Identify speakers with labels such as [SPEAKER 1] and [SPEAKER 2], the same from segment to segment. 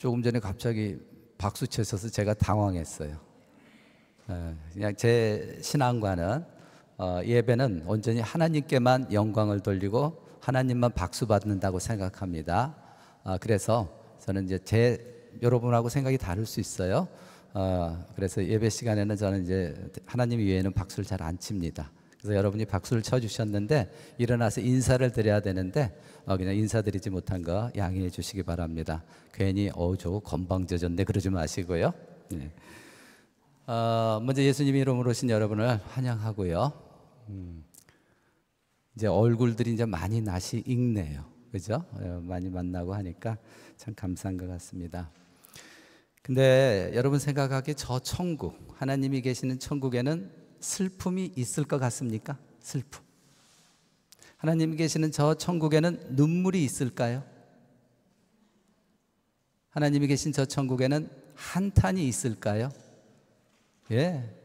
[SPEAKER 1] 조금 전에 갑자기 박수 쳐셔서 제가 당황했어요. 어, 그냥 제 신앙과는 어, 예배는 온전히 하나님께만 영광을 돌리고 하나님만 박수 받는다고 생각합니다. 아, 그래서 저는 이제 제 여러분하고 생각이 다를 수 있어요. 어, 그래서 예배 시간에는 저는 이제 하나님 외에는 박수를 잘 안 칩니다. 그래서 여러분이 박수를 쳐주셨는데 일어나서 인사를 드려야 되는데 어, 그냥 인사드리지 못한 거 양해해 주시기 바랍니다. 괜히 어저 건방져졌네 그러지 마시고요. 네. 어, 먼저 예수님 이름으로 오신 여러분을 환영하고요. 음, 이제 얼굴들이 이제 많이 낯이 익네요. 그죠? 어, 많이 만나고 하니까 참 감사한 것 같습니다. 근데 여러분 생각하기에 저 천국, 하나님이 계시는 천국에는 슬픔이 있을 것 같습니까? 슬픔. 하나님이 계시는 저 천국에는 눈물이 있을까요? 하나님이 계신 저 천국에는 한탄이 있을까요? 예.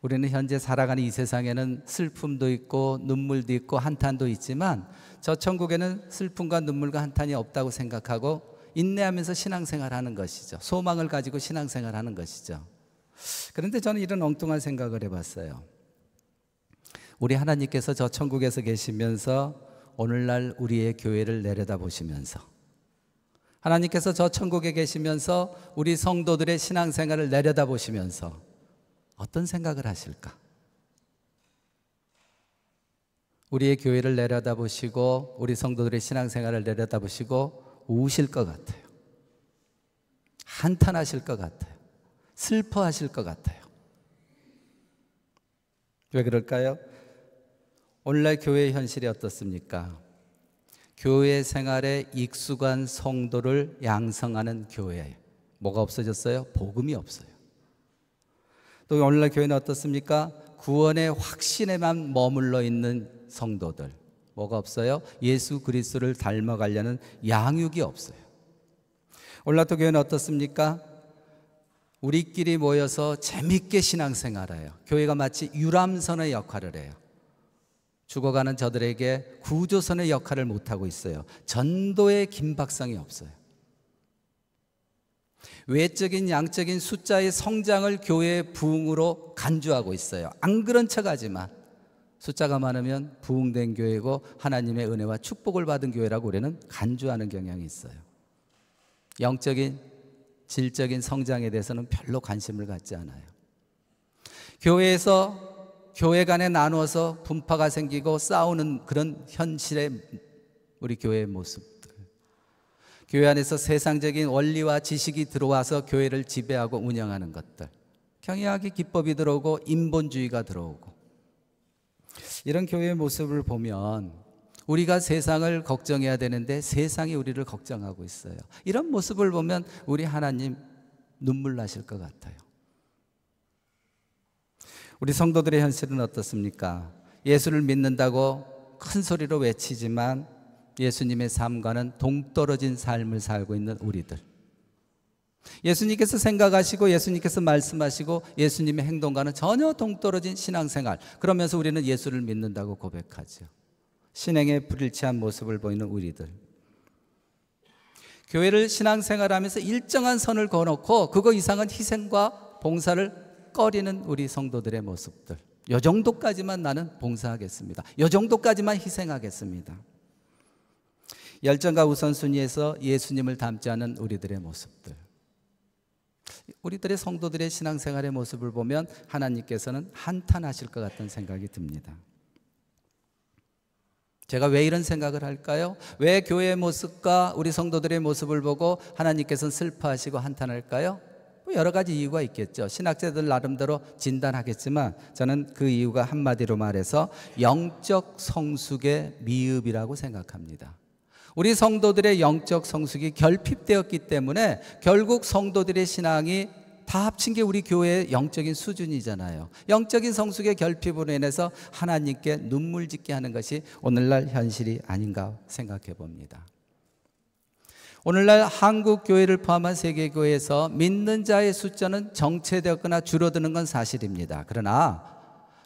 [SPEAKER 1] 우리는 현재 살아가는 이 세상에는 슬픔도 있고 눈물도 있고 한탄도 있지만 저 천국에는 슬픔과 눈물과 한탄이 없다고 생각하고 인내하면서 신앙생활 하는 것이죠. 소망을 가지고 신앙생활 하는 것이죠. 그런데 저는 이런 엉뚱한 생각을 해봤어요. 우리 하나님께서 저 천국에서 계시면서 오늘날 우리의 교회를 내려다 보시면서 하나님께서 저 천국에 계시면서 우리 성도들의 신앙생활을 내려다 보시면서 어떤 생각을 하실까? 우리의 교회를 내려다 보시고 우리 성도들의 신앙생활을 내려다 보시고 우실 것 같아요. 한탄하실 것 같아요. 슬퍼하실 것 같아요. 왜 그럴까요? 오늘날 교회의 현실이 어떻습니까? 교회 생활에 익숙한 성도를 양성하는 교회. 뭐가 없어졌어요? 복음이 없어요. 또 오늘날 교회는 어떻습니까? 구원의 확신에만 머물러 있는 성도들. 뭐가 없어요? 예수 그리스도를 닮아가려는 양육이 없어요. 올라토 교회는 어떻습니까? 우리끼리 모여서 재밌게 신앙생활해요. 교회가 마치 유람선의 역할을 해요. 죽어가는 저들에게 구조선의 역할을 못하고 있어요. 전도의 긴박성이 없어요. 외적인 양적인 숫자의 성장을 교회의 부흥으로 간주하고 있어요. 안 그런 척하지만 숫자가 많으면 부흥된 교회고 하나님의 은혜와 축복을 받은 교회라고 우리는 간주하는 경향이 있어요. 영적인 질적인 성장에 대해서는 별로 관심을 갖지 않아요. 교회에서 교회 간에 나누어서 분파가 생기고 싸우는 그런 현실의 우리 교회의 모습들. 교회 안에서 세상적인 원리와 지식이 들어와서 교회를 지배하고 운영하는 것들. 경영학의 기법이 들어오고 인본주의가 들어오고 이런 교회의 모습을 보면 우리가 세상을 걱정해야 되는데 세상이 우리를 걱정하고 있어요. 이런 모습을 보면 우리 하나님 눈물 나실 것 같아요. 우리 성도들의 현실은 어떻습니까? 예수를 믿는다고 큰 소리로 외치지만 예수님의 삶과는 동떨어진 삶을 살고 있는 우리들. 예수님께서 생각하시고 예수님께서 말씀하시고 예수님의 행동과는 전혀 동떨어진 신앙생활. 그러면서 우리는 예수를 믿는다고 고백하죠. 신행에 불일치한 모습을 보이는 우리들. 교회를 신앙생활하면서 일정한 선을 거놓고 그거 이상은 희생과 봉사를 꺼리는 우리 성도들의 모습들. 요 정도까지만 나는 봉사하겠습니다. 요 정도까지만 희생하겠습니다. 열정과 우선순위에서 예수님을 닮지 않은 우리들의 모습들. 우리들의 성도들의 신앙생활의 모습을 보면 하나님께서는 한탄하실 것 같은 생각이 듭니다. 제가 왜 이런 생각을 할까요? 왜 교회의 모습과 우리 성도들의 모습을 보고 하나님께서는 슬퍼하시고 한탄할까요? 뭐 여러 가지 이유가 있겠죠. 신학자들 나름대로 진단하겠지만 저는 그 이유가 한마디로 말해서 영적 성숙의 미흡이라고 생각합니다. 우리 성도들의 영적 성숙이 결핍되었기 때문에 결국 성도들의 신앙이 다 합친 게 우리 교회의 영적인 수준이잖아요. 영적인 성숙의 결핍으로 인해서 하나님께 눈물 짓게 하는 것이 오늘날 현실이 아닌가 생각해 봅니다. 오늘날 한국 교회를 포함한 세계 교회에서 믿는 자의 숫자는 정체되었거나 줄어드는 건 사실입니다. 그러나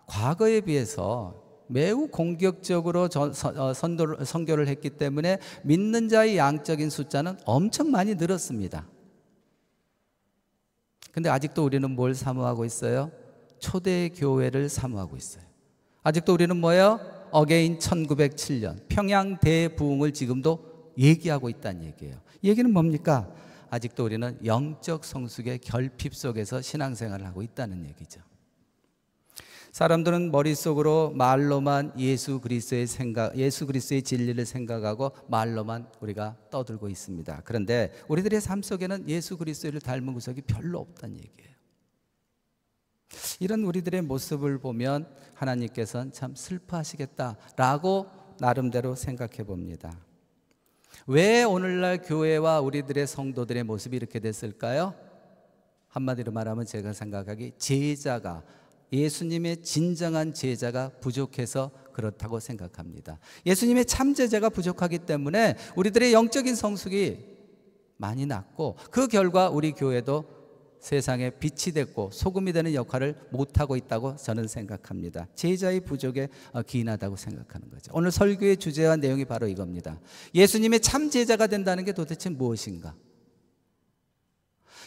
[SPEAKER 1] 과거에 비해서 매우 공격적으로 어, 선교를 했기 때문에 믿는 자의 양적인 숫자는 엄청 많이 늘었습니다. 근데 아직도 우리는 뭘 사모하고 있어요? 초대 교회를 사모하고 있어요. 아직도 우리는 뭐예요? again 1907년 평양 대부흥을 지금도 얘기하고 있다는 얘기예요. 얘기는 뭡니까? 아직도 우리는 영적 성숙의 결핍 속에서 신앙생활을 하고 있다는 얘기죠. 사람들은 머릿속으로 말로만 예수 그리스도의 생각, 예수 그리스도의 진리를 생각하고 말로만 우리가 떠들고 있습니다. 그런데 우리들의 삶 속에는 예수 그리스도를 닮은 구석이 별로 없다는 얘기예요. 이런 우리들의 모습을 보면 하나님께서는 참 슬퍼하시겠다라고 나름대로 생각해 봅니다. 왜 오늘날 교회와 우리들의 성도들의 모습이 이렇게 됐을까요? 한마디로 말하면 제가 생각하기 제자가 예수님의 진정한 제자가 부족해서 그렇다고 생각합니다. 예수님의 참 제자가 부족하기 때문에 우리들의 영적인 성숙이 많이 낮고 그 결과 우리 교회도 세상에 빛이 됐고 소금이 되는 역할을 못하고 있다고 저는 생각합니다. 제자의 부족에 어, 기인하다고 생각하는 거죠. 오늘 설교의 주제와 내용이 바로 이겁니다. 예수님의 참 제자가 된다는 게 도대체 무엇인가?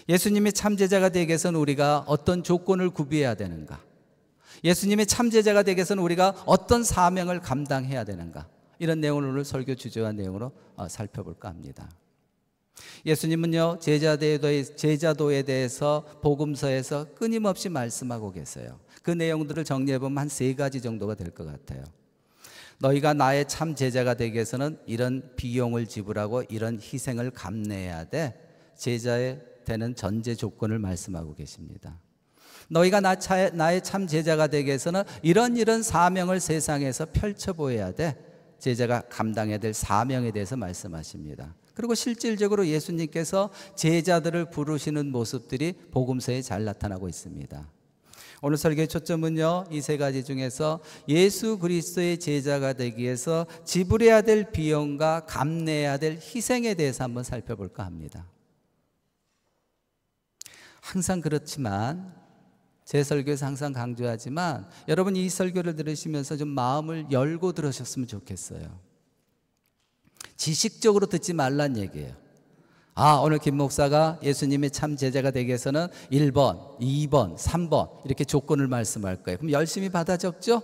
[SPEAKER 1] 예수님의 참 제자가 되기 위해서는 우리가 어떤 조건을 구비해야 되는가? 예수님의 참제자가 되기 위해서는 우리가 어떤 사명을 감당해야 되는가? 이런 내용을 오늘 설교 주제와 내용으로 어, 살펴볼까 합니다. 예수님은요, 제자도에, 대해서 복음서에서 끊임없이 말씀하고 계세요. 그 내용들을 정리해보면 한 세 가지 정도가 될 것 같아요. 너희가 나의 참 제자가 되기 위해서는 이런 비용을 지불하고 이런 희생을 감내해야 돼. 제자의 되는 전제 조건을 말씀하고 계십니다. 너희가 나 차, 나의 참 제자가 되기 위해서는 이런 이런 사명을 세상에서 펼쳐 보여야 돼. 제자가 감당해야 될 사명에 대해서 말씀하십니다. 그리고 실질적으로 예수님께서 제자들을 부르시는 모습들이 복음서에 잘 나타나고 있습니다. 오늘 설교의 초점은요, 이 세 가지 중에서 예수 그리스도의 제자가 되기 위해서 지불해야 될 비용과 감내해야 될 희생에 대해서 한번 살펴볼까 합니다. 항상 그렇지만 제 설교에서 항상 강조하지만 여러분 이 설교를 들으시면서 좀 마음을 열고 들으셨으면 좋겠어요. 지식적으로 듣지 말란 얘기예요. 아, 오늘 김 목사가 예수님의 참 제자가 되기 위해서는 1번, 2번, 3번 이렇게 조건을 말씀할 거예요. 그럼 열심히 받아 적죠?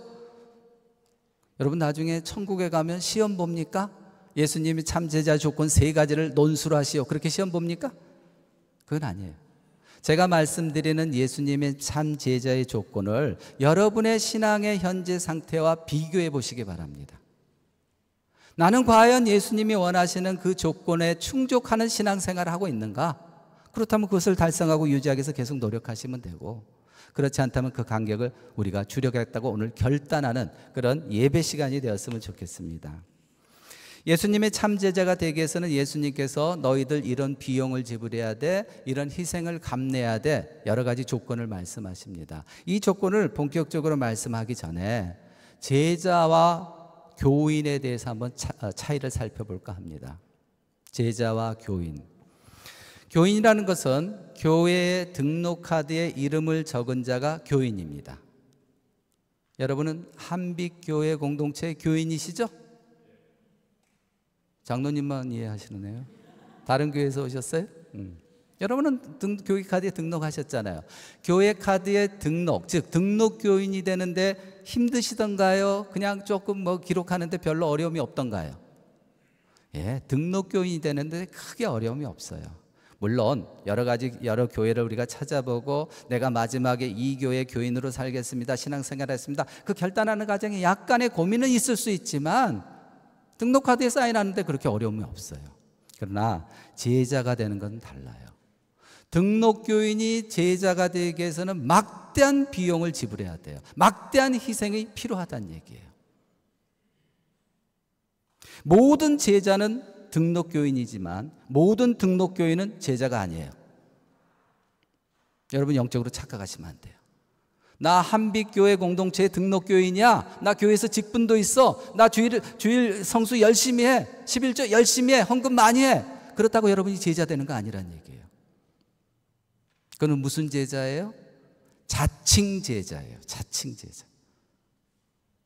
[SPEAKER 1] 여러분 나중에 천국에 가면 시험 봅니까? 예수님이 참 제자 조건 세 가지를 논술 하시오. 그렇게 시험 봅니까? 그건 아니에요. 제가 말씀드리는 예수님의 참 제자의 조건을 여러분의 신앙의 현재 상태와 비교해 보시기 바랍니다. 나는 과연 예수님이 원하시는 그 조건에 충족하는 신앙생활을 하고 있는가? 그렇다면 그것을 달성하고 유지하기 위해서 계속 노력하시면 되고 그렇지 않다면 그 간격을 우리가 줄여겠다고 오늘 결단하는 그런 예배 시간이 되었으면 좋겠습니다. 예수님의 참 제자가 되기 위해서는 예수님께서 너희들 이런 비용을 지불해야 돼, 이런 희생을 감내해야 돼, 여러 가지 조건을 말씀하십니다. 이 조건을 본격적으로 말씀하기 전에 제자와 교인에 대해서 한번 차, 어, 차이를 살펴볼까 합니다. 제자와 교인. 교인이라는 것은 교회의 등록 카드에 이름을 적은 자가 교인입니다. 여러분은 한빛교회 공동체 교인이시죠? 장로님만 이해하시네요. 다른 교회에서 오셨어요? 음. 여러분은 등, 교회 카드에 등록하셨잖아요. 교회 카드에 등록, 즉 등록 교인이 되는데 힘드시던가요? 그냥 조금 뭐 기록하는데 별로 어려움이 없던가요? 예, 등록 교인이 되는데 크게 어려움이 없어요. 물론 여러 가지 여러 교회를 우리가 찾아보고 내가 마지막에 이 교회 교인으로 살겠습니다. 신앙생활 했습니다. 그 결단하는 과정에 약간의 고민은 있을 수 있지만 등록 카드에 사인하는데 그렇게 어려움이 없어요. 그러나 제자가 되는 건 달라요. 등록 교인이 제자가 되기 위해서는 막대한 비용을 지불해야 돼요. 막대한 희생이 필요하다는 얘기예요. 모든 제자는 등록 교인이지만 모든 등록 교인은 제자가 아니에요. 여러분 영적으로 착각하시면 안 돼요. 나 한빛교회 공동체 등록 교인이야. 나 교회에서 직분도 있어. 나 주일 주일 성수 열심히 해. 11조 열심히 해. 헌금 많이 해. 그렇다고 여러분이 제자 되는 거 아니란 얘기예요. 그는 무슨 제자예요? 자칭 제자예요. 자칭 제자.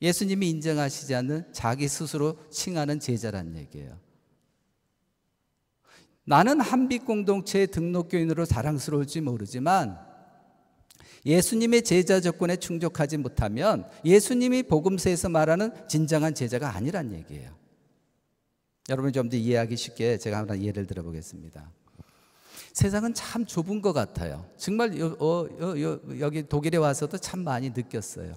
[SPEAKER 1] 예수님이 인정하시지 않는 자기 스스로 칭하는 제자란 얘기예요. 나는 한빛 공동체의 등록교인으로 자랑스러울지 모르지만 예수님의 제자 조건에 충족하지 못하면 예수님이 복음서에서 말하는 진정한 제자가 아니란 얘기예요. 여러분 좀 더 이해하기 쉽게 제가 하나 예를 들어 보겠습니다. 세상은 참 좁은 것 같아요. 정말 요, 어, 요, 요, 여기 독일에 와서도 참 많이 느꼈어요.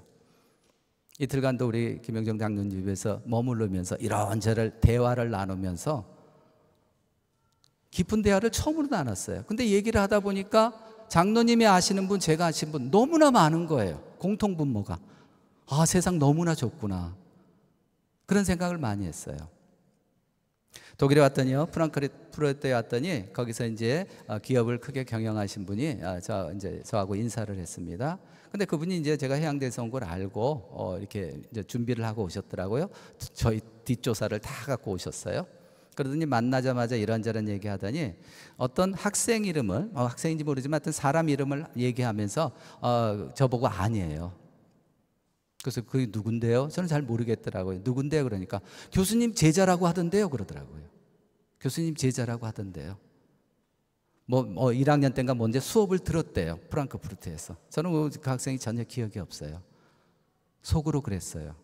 [SPEAKER 1] 이틀간도 우리 김영정 장로님 집에서 머무르면서 이런저런 대화를 나누면서 깊은 대화를 처음으로 나눴어요. 근데 얘기를 하다 보니까 장로님이 아시는 분, 제가 아시는 분 너무나 많은 거예요. 공통분모가. 아, 세상 너무나 좁구나. 그런 생각을 많이 했어요. 독일에 왔더니요, 프랑크푸르트에 왔더니 거기서 이제 어, 기업을 크게 경영하신 분이 아, 저 이제 저하고 인사를 했습니다. 근데 그분이 이제 제가 해양대에서 온 걸 알고 어 이렇게 준비를 하고 오셨더라고요. 저희 뒷조사를 다 갖고 오셨어요. 그러더니 만나자마자 이런저런 얘기하더니 어떤 학생 이름을 어, 학생인지 모르지만 어떤 사람 이름을 얘기하면서 어, 저보고 아니에요. 그래서 그게 누군데요? 저는 잘 모르겠더라고요. 누군데요? 그러니까 교수님 제자라고 하던데요. 그러더라고요. 교수님 제자라고 하던데요. 뭐, 뭐 1학년 때인가 뭔데 수업을 들었대요. 프랑크푸르트에서. 저는 그 학생이 전혀 기억이 없어요. 속으로 그랬어요.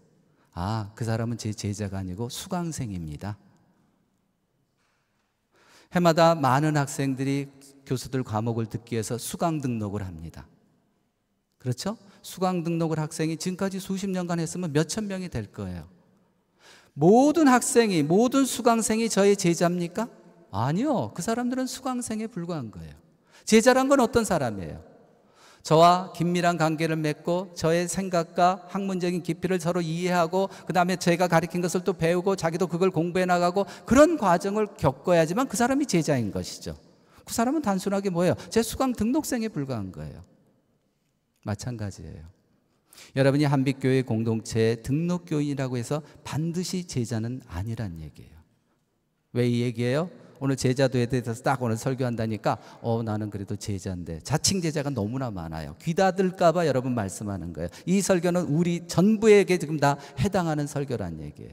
[SPEAKER 1] 아, 그 사람은 제 제자가 아니고 수강생입니다. 해마다 많은 학생들이 교수들 과목을 듣기 위해서 수강 등록을 합니다. 그렇죠? 수강 등록을 학생이 지금까지 수십 년간 했으면 몇천 명이 될 거예요. 모든 학생이, 모든 수강생이 저의 제자입니까? 아니요. 그 사람들은 수강생에 불과한 거예요. 제자란 건 어떤 사람이에요? 저와 긴밀한 관계를 맺고 저의 생각과 학문적인 깊이를 서로 이해하고 그 다음에 제가 가르친 것을 또 배우고 자기도 그걸 공부해 나가고 그런 과정을 겪어야지만 그 사람이 제자인 것이죠. 그 사람은 단순하게 뭐예요? 제 수강 등록생에 불과한 거예요. 마찬가지예요. 여러분이 한빛교회 공동체의 등록교인이라고 해서 반드시 제자는 아니란 얘기예요. 왜 이 얘기예요? 오늘 제자도에 대해서 딱 오늘 설교한다니까 어 나는 그래도 제자인데 자칭 제자가 너무나 많아요. 귀다들까봐 여러분 말씀하는 거예요. 이 설교는 우리 전부에게 지금 다 해당하는 설교란 얘기예요.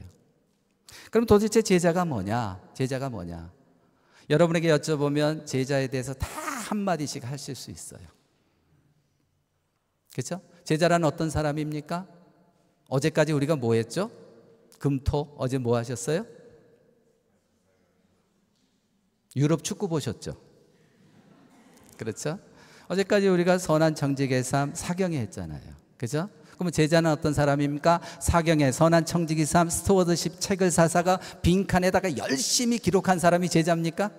[SPEAKER 1] 그럼 도대체 제자가 뭐냐? 제자가 뭐냐? 여러분에게 여쭤보면 제자에 대해서 다 한마디씩 하실 수 있어요. 그렇죠? 제자란 어떤 사람입니까? 어제까지 우리가 뭐 했죠? 금토 어제 뭐 하셨어요? 유럽 축구 보셨죠? 그렇죠? 어제까지 우리가 선한 청지기 삶 사경회 했잖아요. 그죠? 그러면 제자는 어떤 사람입니까? 사경회 선한 청지기 삶 stewardship 책을 사사가 빈칸에다가 열심히 기록한 사람이 제자입니까?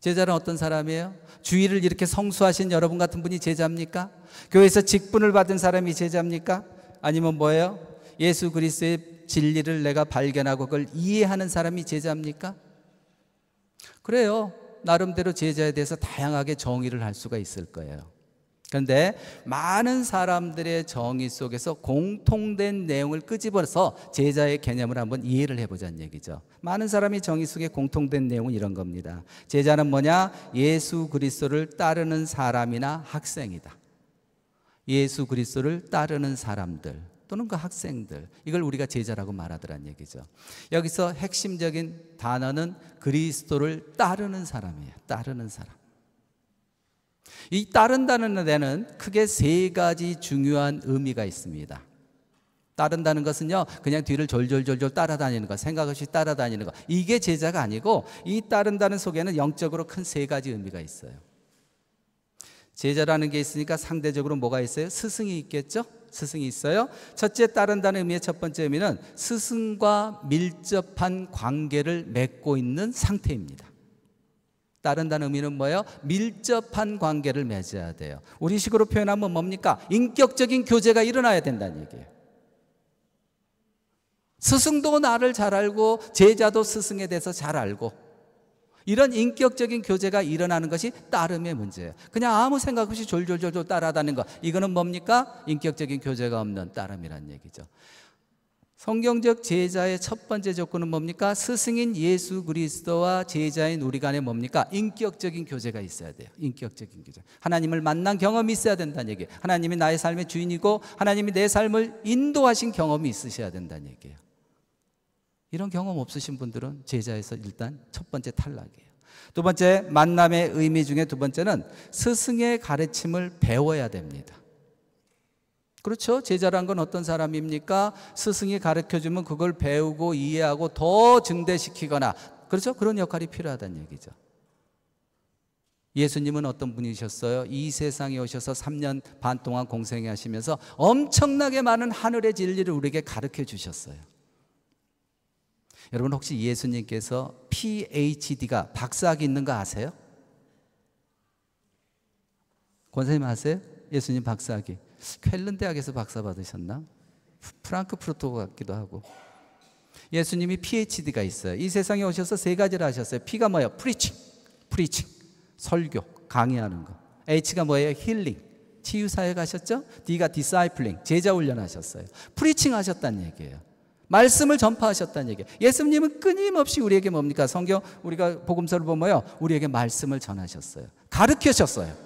[SPEAKER 1] 제자는 어떤 사람이에요? 주일을 이렇게 성수하신 여러분 같은 분이 제자입니까? 교회에서 직분을 받은 사람이 제자입니까? 아니면 뭐예요? 예수 그리스도의 진리를 내가 발견하고 그걸 이해하는 사람이 제자입니까? 그래요. 나름대로 제자에 대해서 다양하게 정의를 할 수가 있을 거예요. 그런데 많은 사람들의 정의 속에서 공통된 내용을 끄집어서 제자의 개념을 한번 이해를 해보자는 얘기죠. 많은 사람이 정의 속에 공통된 내용은 이런 겁니다. 제자는 뭐냐? 예수 그리스도를 따르는 사람이나 학생이다. 예수 그리스도를 따르는 사람들. 또는 그 학생들 이걸 우리가 제자라고 말하더란 얘기죠. 여기서 핵심적인 단어는 그리스도를 따르는 사람이에요. 따르는 사람. 이 따른다는 데는 크게 세 가지 중요한 의미가 있습니다. 따른다는 것은요, 그냥 뒤를 졸졸졸졸 따라다니는 것, 생각 없이 따라다니는 것. 이게 제자가 아니고, 이 따른다는 속에는 영적으로 큰 세 가지 의미가 있어요. 제자라는 게 있으니까 상대적으로 뭐가 있어요? 스승이 있겠죠? 스승이 있어요. 첫째 따른다는 의미의 첫 번째 의미는 스승과 밀접한 관계를 맺고 있는 상태입니다. 따른다는 의미는 뭐예요? 밀접한 관계를 맺어야 돼요. 우리 식으로 표현하면 뭡니까? 인격적인 교제가 일어나야 된다는 얘기예요. 스승도 나를 잘 알고 제자도 스승에 대해서 잘 알고 이런 인격적인 교제가 일어나는 것이 따름의 문제예요. 그냥 아무 생각 없이 졸졸졸졸 따라다니는 거. 이거는 뭡니까? 인격적인 교제가 없는 따름이란 얘기죠. 성경적 제자의 첫 번째 조건은 뭡니까? 스승인 예수 그리스도와 제자인 우리 간에 뭡니까? 인격적인 교제가 있어야 돼요. 인격적인 교제. 하나님을 만난 경험이 있어야 된다는 얘기예요. 하나님이 나의 삶의 주인이고 하나님이 내 삶을 인도하신 경험이 있으셔야 된다는 얘기예요. 이런 경험 없으신 분들은 제자에서 일단 첫 번째 탈락이에요. 두 번째, 만남의 의미 중에 두 번째는 스승의 가르침을 배워야 됩니다. 그렇죠? 제자란 건 어떤 사람입니까? 스승이 가르쳐 주면 그걸 배우고 이해하고 더 증대시키거나 그렇죠? 그런 역할이 필요하다는 얘기죠. 예수님은 어떤 분이셨어요? 이 세상에 오셔서 3년 반 동안 공생해 하시면서 엄청나게 많은 하늘의 진리를 우리에게 가르쳐 주셨어요. 여러분 혹시 예수님께서 PhD가 박사학위 있는 거 아세요? 권사님 아세요? 예수님 박사학위. 쾰른 대학에서 박사 받으셨나? 프랑크푸르트 같기도 하고. 예수님이 PhD가 있어요. 이 세상에 오셔서 세 가지를 하셨어요. P가 뭐예요? Preaching. Preaching. 설교, 강의하는 거. H가 뭐예요? 힐링. 치유 사역하셨죠? D가 discipling. 제자 훈련하셨어요. 프리칭 하셨다는 얘기예요. 말씀을 전파하셨다는 얘기예요. 예수님은 끊임없이 우리에게 뭡니까? 성경 우리가 복음서를 보면요. 우리에게 말씀을 전하셨어요. 가르치셨어요.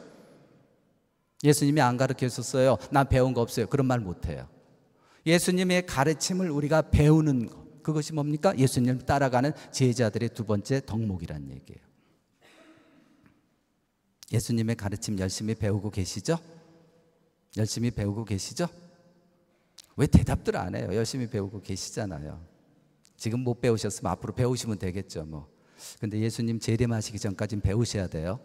[SPEAKER 1] 예수님이 안 가르쳐 줬어요. 난 배운 거 없어요. 그런 말 못 해요. 예수님의 가르침을 우리가 배우는 것. 그것이 뭡니까? 예수님을 따라가는 제자들의 두 번째 덕목이란 얘기예요. 예수님의 가르침 열심히 배우고 계시죠? 열심히 배우고 계시죠? 왜 대답들 안 해요? 열심히 배우고 계시잖아요. 지금 못 배우셨으면 앞으로 배우시면 되겠죠, 뭐. 근데 예수님 재림하시기 전까지는 배우셔야 돼요.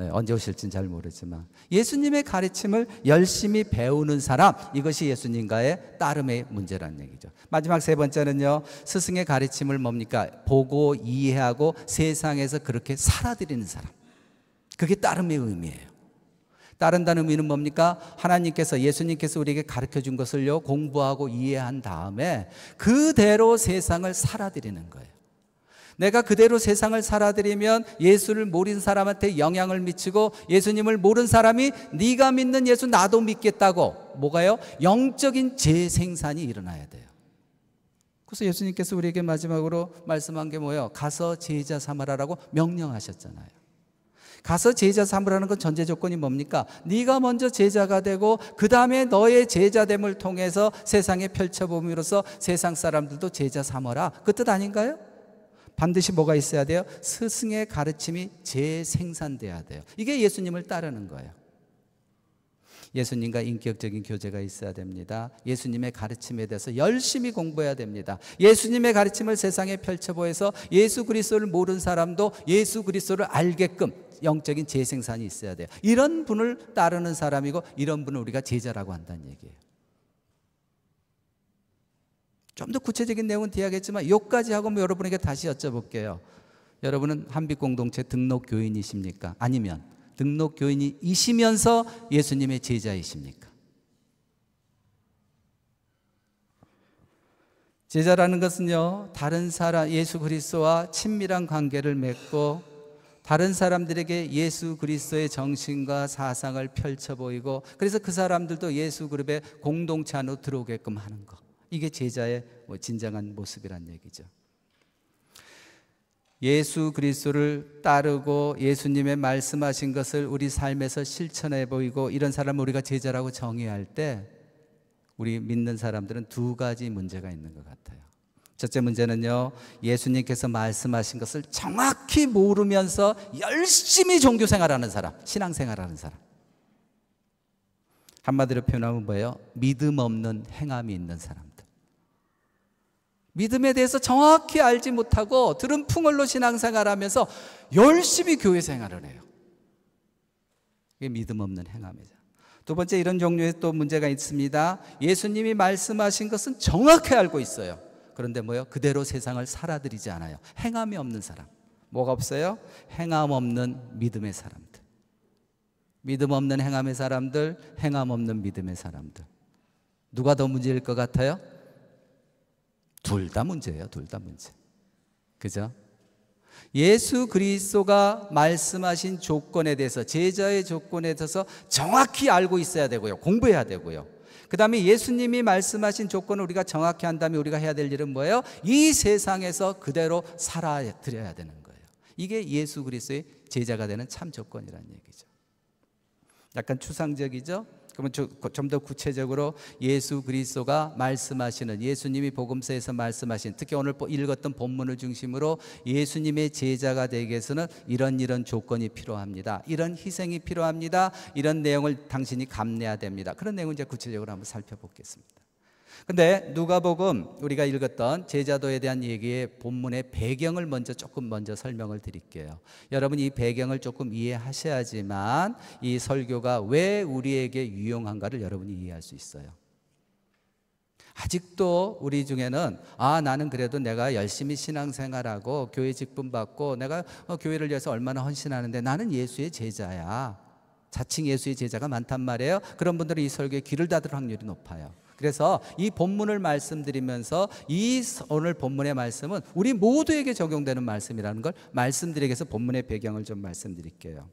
[SPEAKER 1] 네, 언제 오실지는 잘 모르지만 예수님의 가르침을 열심히 배우는 사람 이것이 예수님과의 따름의 문제라는 얘기죠. 마지막 세 번째는요 스승의 가르침을 뭡니까 보고 이해하고 세상에서 그렇게 살아들이는 사람 그게 따름의 의미예요. 따른다는 의미는 뭡니까? 하나님께서 예수님께서 우리에게 가르쳐 준 것을요 공부하고 이해한 다음에 그대로 세상을 살아들이는 거예요. 내가 그대로 세상을 살아들이면 예수를 모르는 사람한테 영향을 미치고 예수님을 모르는 사람이 네가 믿는 예수 나도 믿겠다고 뭐가요? 영적인 재생산이 일어나야 돼요. 그래서 예수님께서 우리에게 마지막으로 말씀한 게 뭐예요? 가서 제자 삼으라라고 명령하셨잖아요. 가서 제자 삼으라는 건 전제 조건이 뭡니까? 네가 먼저 제자가 되고 그 다음에 너의 제자됨을 통해서 세상에 펼쳐봄으로써 세상 사람들도 제자 삼어라. 그 뜻 아닌가요? 반드시 뭐가 있어야 돼요? 스승의 가르침이 재생산돼야 돼요. 이게 예수님을 따르는 거예요. 예수님과 인격적인 교제가 있어야 됩니다. 예수님의 가르침에 대해서 열심히 공부해야 됩니다. 예수님의 가르침을 세상에 펼쳐보여서 예수 그리스도를 모르는 사람도 예수 그리스도를 알게끔 영적인 재생산이 있어야 돼요. 이런 분을 따르는 사람이고 이런 분을 우리가 제자라고 한다는 얘기예요. 좀 더 구체적인 내용은 뒤에 하겠지만 요까지 하고 뭐 여러분에게 다시 여쭤볼게요. 여러분은 한빛 공동체 등록 교인이십니까? 아니면 등록 교인이시면서 예수님의 제자이십니까? 제자라는 것은요, 다른 사람, 예수 그리스도와 친밀한 관계를 맺고 다른 사람들에게 예수 그리스도의 정신과 사상을 펼쳐 보이고 그래서 그 사람들도 예수 그룹의 공동체 안으로 들어오게끔 하는 것. 이게 제자의 뭐 진정한 모습이란 얘기죠. 예수 그리스도를 따르고 예수님의 말씀하신 것을 우리 삶에서 실천해 보이고 이런 사람을 우리가 제자라고 정의할 때 우리 믿는 사람들은 두 가지 문제가 있는 것 같아요. 첫째 문제는요, 예수님께서 말씀하신 것을 정확히 모르면서 열심히 종교 생활하는 사람, 신앙 생활하는 사람. 한마디로 표현하면 뭐예요? 믿음 없는 행함이 있는 사람. 믿음에 대해서 정확히 알지 못하고 들은 풍월로 신앙생활 하면서 열심히 교회 생활을 해요. 이게 믿음 없는 행함이죠. 두 번째 이런 종류의 또 문제가 있습니다. 예수님이 말씀하신 것은 정확히 알고 있어요. 그런데 뭐요? 그대로 세상을 살아들이지 않아요. 행함이 없는 사람. 뭐가 없어요? 행함 없는 믿음의 사람들. 믿음 없는 행함의 사람들, 행함 없는 믿음의 사람들. 누가 더 문제일 것 같아요? 둘 다 문제예요. 둘 다 문제. 그죠? 예수 그리스도가 말씀하신 조건에 대해서 제자의 조건에 대해서 정확히 알고 있어야 되고요. 공부해야 되고요. 그 다음에 예수님이 말씀하신 조건을 우리가 정확히 한다면 우리가 해야 될 일은 뭐예요? 이 세상에서 그대로 살아드려야 되는 거예요. 이게 예수 그리스도의 제자가 되는 참 조건이라는 얘기죠. 약간 추상적이죠? 그러면 좀 더 구체적으로 예수 그리스도가 말씀하시는 예수님이 복음서에서 말씀하신 특히 오늘 읽었던 본문을 중심으로 예수님의 제자가 되기 위해서는 이런 이런 조건이 필요합니다. 이런 희생이 필요합니다. 이런 내용을 당신이 감내해야 됩니다. 그런 내용을 이제 구체적으로 한번 살펴보겠습니다. 근데 누가복음 우리가 읽었던 제자도에 대한 얘기의 본문의 배경을 먼저 조금 먼저 설명을 드릴게요. 여러분 이 배경을 조금 이해하셔야지만 이 설교가 왜 우리에게 유용한가를 여러분이 이해할 수 있어요. 아직도 우리 중에는 아 나는 그래도 내가 열심히 신앙생활하고 교회 직분 받고 내가 어, 교회를 위해서 얼마나 헌신하는데 나는 예수의 제자야. 자칭 예수의 제자가 많단 말이에요. 그런 분들이 이 설교에 귀를 닫을 확률이 높아요. 그래서 이 본문을 말씀드리면서 이 오늘 본문의 말씀은 우리 모두에게 적용되는 말씀이라는 걸 말씀드리기 위해서 본문의 배경을 좀 말씀드릴게요.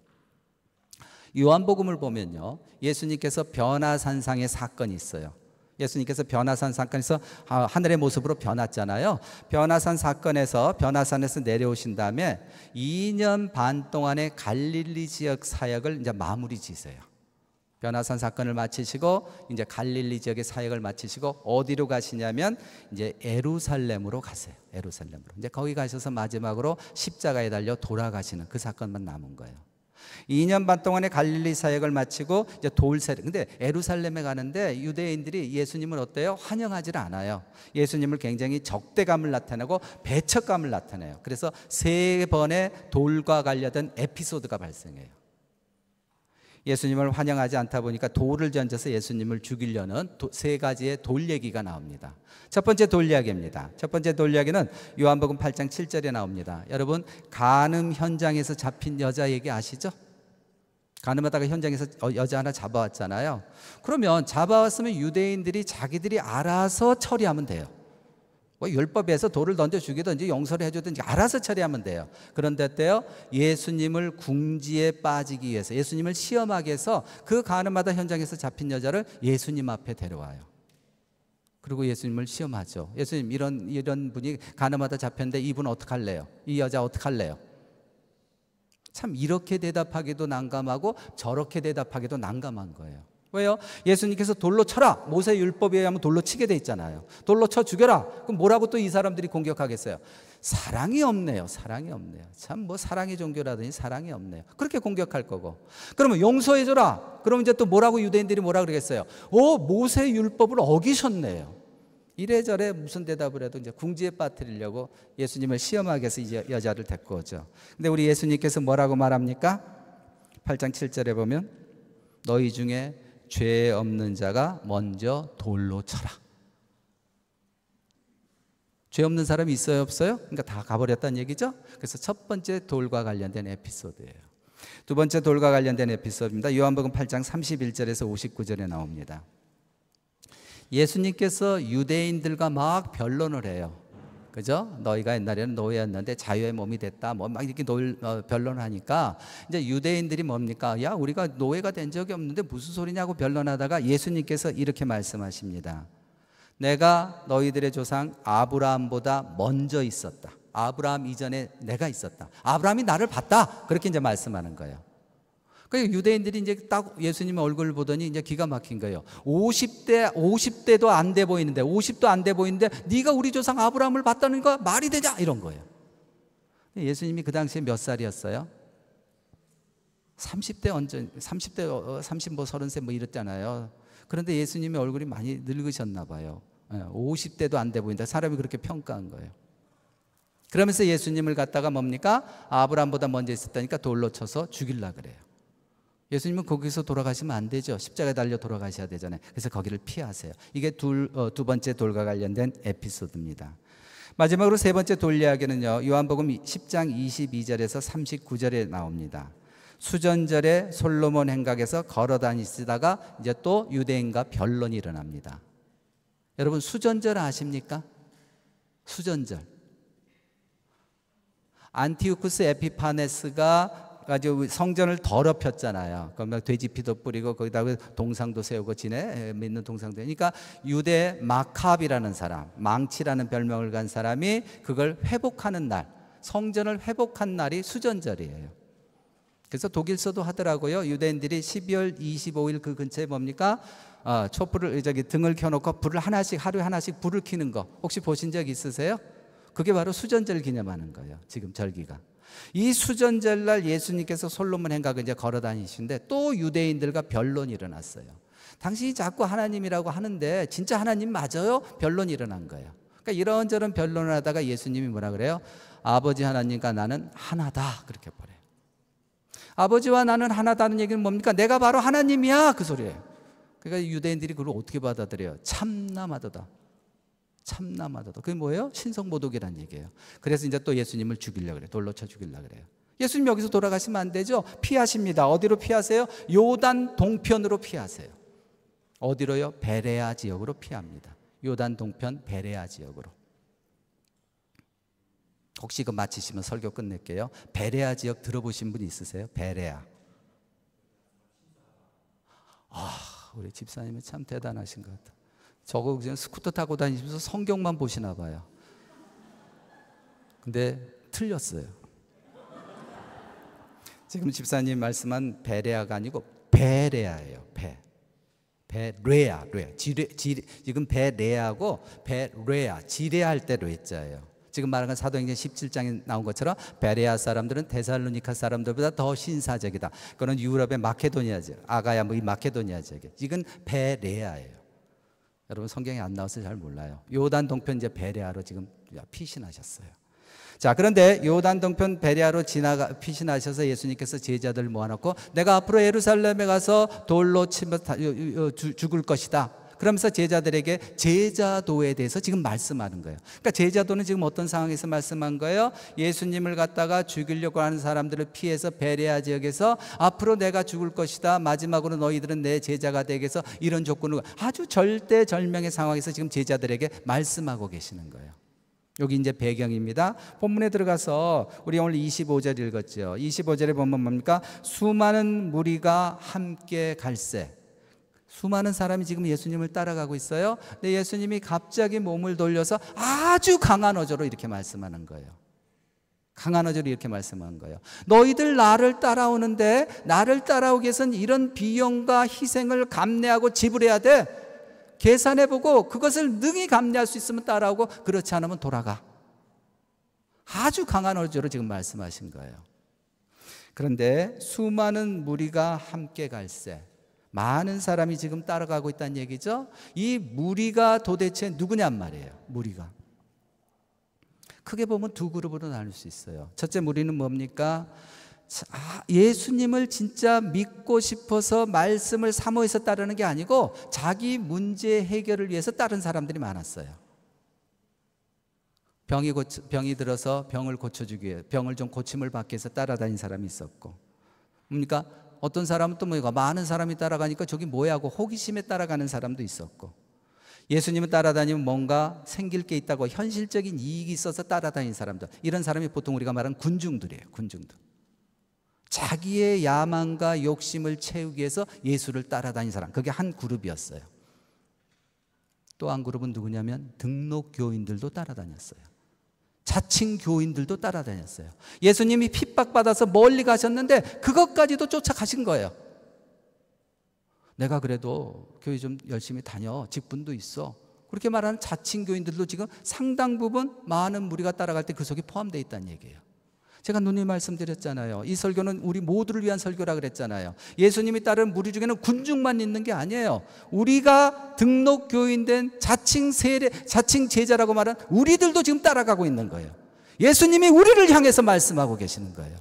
[SPEAKER 1] 요한복음을 보면요. 예수님께서 변화산상의 사건이 있어요. 예수님께서 변화산 사건에서 하늘의 모습으로 변했잖아요. 변화산 사건에서 변화산에서 내려오신 다음에 2년 반 동안의 갈릴리 지역 사역을 이제 마무리 지세요. 변화산 사건을 마치시고 이제 갈릴리 지역의 사역을 마치시고 어디로 가시냐면 이제 에루살렘으로 가세요. 에루살렘으로. 이제 거기 가셔서 마지막으로 십자가에 달려 돌아가시는 그 사건만 남은 거예요. 2년 반 동안의 갈릴리 사역을 마치고 이제 돌세례. 근데 에루살렘에 가는데 유대인들이 예수님을 어때요? 환영하지 않아요. 예수님을 굉장히 적대감을 나타내고 배척감을 나타내요. 그래서 세 번의 돌과 관련된 에피소드가 발생해요. 예수님을 환영하지 않다 보니까 돌을 던져서 예수님을 죽이려는 세 가지의 돌 얘기가 나옵니다. 첫 번째 돌 이야기입니다. 첫 번째 돌 이야기는 요한복음 8장 7절에 나옵니다. 여러분 간음 현장에서 잡힌 여자 얘기 아시죠? 간음하다가 현장에서 어, 여자 하나 잡아왔잖아요. 그러면 잡아왔으면 유대인들이 자기들이 알아서 처리하면 돼요. 뭐 율법에서 돌을 던져 죽이든지 용서를 해주든지 알아서 처리하면 돼요. 그런데 때요 예수님을 궁지에 빠지기 위해서 예수님을 시험하기 위해서 그 가늠하다 현장에서 잡힌 여자를 예수님 앞에 데려와요. 그리고 예수님을 시험하죠. 예수님 이런 이런 분이 가늠하다 잡혔는데 이분 어떡할래요? 이 여자 어떡할래요? 참 이렇게 대답하기도 난감하고 저렇게 대답하기도 난감한 거예요. 왜요? 예수님께서 돌로 쳐라. 모세 율법에 의하면 돌로 치게 돼 있잖아요. 돌로 쳐 죽여라. 그럼 뭐라고 또 이 사람들이 공격하겠어요? 사랑이 없네요. 사랑이 없네요. 참 뭐 사랑의 종교라더니 사랑이 없네요. 그렇게 공격할 거고. 그러면 용서해 줘라. 그럼 이제 또 뭐라고 유대인들이 뭐라 그러겠어요? 오, 모세 율법을 어기셨네요. 이래저래 무슨 대답을 해도 이제 궁지에 빠뜨리려고 예수님을 시험하기 위해서 이제 여자를 데리고 오죠. 근데 우리 예수님께서 뭐라고 말합니까? 8장 7절에 보면 너희 중에 죄 없는 자가 먼저 돌로 쳐라. 죄 없는 사람이 있어요, 없어요? 그러니까 다 가버렸다는 얘기죠? 그래서 첫 번째 돌과 관련된 에피소드예요. 두 번째 돌과 관련된 에피소드입니다. 요한복음 8장 31절에서 59절에 나옵니다. 예수님께서 유대인들과 막 변론을 해요. 그죠? 너희가 옛날에는 노예였는데 자유의 몸이 됐다. 뭐 막 이렇게 놀, 어, 변론하니까 이제 유대인들이 뭡니까? 야, 우리가 노예가 된 적이 없는데 무슨 소리냐고 변론하다가 예수님께서 이렇게 말씀하십니다. 내가 너희들의 조상 아브라함보다 먼저 있었다. 아브라함 이전에 내가 있었다. 아브라함이 나를 봤다. 그렇게 이제 말씀하는 거예요. 그러니까 유대인들이 이제 딱 예수님 얼굴을 보더니 이제 기가 막힌 거예요. 50대 50대도 안 돼 보이는데 50도 안 돼 보이는데 네가 우리 조상 아브라함을 봤다는 거 말이 되냐 이런 거예요. 예수님이 그 당시에 몇 살이었어요? 30대 언제 30대 30뭐 30세 뭐 이랬잖아요. 그런데 예수님의 얼굴이 많이 늙으셨나 봐요. 50대도 안 돼 보인다. 사람이 그렇게 평가한 거예요. 그러면서 예수님을 갖다가 뭡니까? 아브라함보다 먼저 있었다니까 돌로 쳐서 죽일라 그래요. 예수님은 거기서 돌아가시면 안 되죠. 십자가에 달려 돌아가셔야 되잖아요. 그래서 거기를 피하세요. 이게 둘, 어, 두 번째 돌과 관련된 에피소드입니다. 마지막으로 세 번째 돌 이야기는요. 요한복음 10장 22절에서 39절에 나옵니다. 수전절에 솔로몬 행각에서 걸어 다니시다가 이제 또 유대인과 변론이 일어납니다. 여러분 수전절 아십니까? 수전절. 안티우쿠스 에피파네스가 가지고 성전을 더럽혔잖아요. 그러면 돼지 피도 뿌리고 거기다 동상도 세우고 지내 믿는 동상도. 그러니까 유대 마캅이라는 사람, 망치라는 별명을 간 사람이 그걸 회복하는 날, 성전을 회복한 날이 수전절이에요. 그래서 독일서도 하더라고요. 유대인들이 12월 25일 그 근처에 뭡니까? 어, 촛불을 저기 등을 켜놓고 불을 하나씩 하루에 하나씩 불을 켜는 거 혹시 보신 적 있으세요? 그게 바로 수전절 기념하는 거예요. 지금 절기가. 이 수전절 날 예수님께서 솔로몬 행각을 이제 걸어 다니시는데 또 유대인들과 변론이 일어났어요. 당신이 자꾸 하나님이라고 하는데 진짜 하나님 맞아요? 변론이 일어난 거예요. 그러니까 이런저런 변론을 하다가 예수님이 뭐라 그래요? 아버지 하나님과 나는 하나다 그렇게 버려요. 아버지와 나는 하나다는 얘기는 뭡니까? 내가 바로 하나님이야 그 소리예요. 그러니까 유대인들이 그걸 어떻게 받아들여요? 참남하다. 참남하다. 그게 뭐예요? 신성모독이라는 얘기예요. 그래서 이제 또 예수님을 죽이려 그래요. 돌로 쳐 죽이려 그래요. 예수님 여기서 돌아가시면 안 되죠? 피하십니다. 어디로 피하세요? 요단 동편으로 피하세요. 어디로요? 베레아 지역으로 피합니다. 요단 동편 베레아 지역으로. 혹시 그 마치시면 설교 끝낼게요. 베레아 지역 들어보신 분 있으세요? 베레아. 아, 우리 집사님이 참 대단하신 것 같아. 저거 그냥 스쿠터 타고 다니면서 성경만 보시나 봐요. 근데 틀렸어요. 지금 집사님 말씀한 베레아가 아니고 베레아예요. 베. 베레아, 레아. 지레, 지레, 지금 베레아고 베레아, 지레할 때 레자예요. 지금 말한 건 사도행전 17장에 나온 것처럼 베레아 사람들은 데살로니카 사람들보다 더 신사적이다. 그거는 유럽의 마케도니아 지 아가야 뭐이 마케도니아 지역. 이건 베레아예요. 여러분 성경에 안 나와서 잘 몰라요. 요단 동편 이제 베레아로 지금 피신하셨어요. 자, 그런데 요단 동편 베레아로 지나가 피신하셔서 예수님께서 제자들 모아놓고 내가 앞으로 예루살렘에 가서 돌로 치면 죽을 것이다. 그러면서 제자들에게 제자도에 대해서 지금 말씀하는 거예요. 그러니까 제자도는 지금 어떤 상황에서 말씀한 거예요? 예수님을 갖다가 죽이려고 하는 사람들을 피해서 베레아 지역에서 앞으로 내가 죽을 것이다. 마지막으로 너희들은 내 제자가 되겠어. 이런 조건을 아주 절대절명의 상황에서 지금 제자들에게 말씀하고 계시는 거예요. 여기 이제 배경입니다. 본문에 들어가서 우리 오늘 25절 읽었죠. 25절에 보면 뭡니까? 수많은 무리가 함께 갈새. 수많은 사람이 지금 예수님을 따라가고 있어요. 근데 예수님이 갑자기 몸을 돌려서 아주 강한 어조로 이렇게 말씀하는 거예요. 강한 어조로 이렇게 말씀하는 거예요. 너희들 나를 따라오는데 나를 따라오기 위해서는 이런 비용과 희생을 감내하고 지불해야 돼. 계산해보고 그것을 능히 감내할 수 있으면 따라오고 그렇지 않으면 돌아가. 아주 강한 어조로 지금 말씀하신 거예요. 그런데 수많은 무리가 함께 갈새. 많은 사람이 지금 따라가고 있다는 얘기죠. 이 무리가 도대체 누구냔 말이에요. 무리가. 크게 보면 두 그룹으로 나눌 수 있어요. 첫째 무리는 뭡니까? 아, 예수님을 진짜 믿고 싶어서 말씀을 사모해서 따르는 게 아니고 자기 문제 해결을 위해서 따른 사람들이 많았어요. 병이 고쳐, 병이 들어서 병을 고쳐주기 위해 병을 좀 고침을 받기 위해서 따라다닌 사람이 있었고, 뭡니까? 어떤 사람은 또 뭐가 많은 사람이 따라가니까 저기 뭐야 하고 호기심에 따라가는 사람도 있었고 예수님을 따라다니면 뭔가 생길 게 있다고 현실적인 이익이 있어서 따라다니는 사람들 이런 사람이 보통 우리가 말하는 군중들이에요 군중들. 자기의 야망과 욕심을 채우기 위해서 예수를 따라다니는 사람 그게 한 그룹이었어요. 또 한 그룹은 누구냐면 등록 교인들도 따라다녔어요 자칭 교인들도 따라다녔어요. 예수님이 핍박받아서 멀리 가셨는데 그것까지도 쫓아가신 거예요. 내가 그래도 교회 좀 열심히 다녀. 직분도 있어. 그렇게 말하는 자칭 교인들도 지금 상당 부분 많은 무리가 따라갈 때 그 속에 포함되어 있다는 얘기예요. 제가 누님 말씀드렸잖아요. 이 설교는 우리 모두를 위한 설교라 그랬잖아요. 예수님이 따른 무리 중에는 군중만 있는 게 아니에요. 우리가 등록 교인된 자칭 세례, 자칭 제자라고 말한 우리들도 지금 따라가고 있는 거예요. 예수님이 우리를 향해서 말씀하고 계시는 거예요.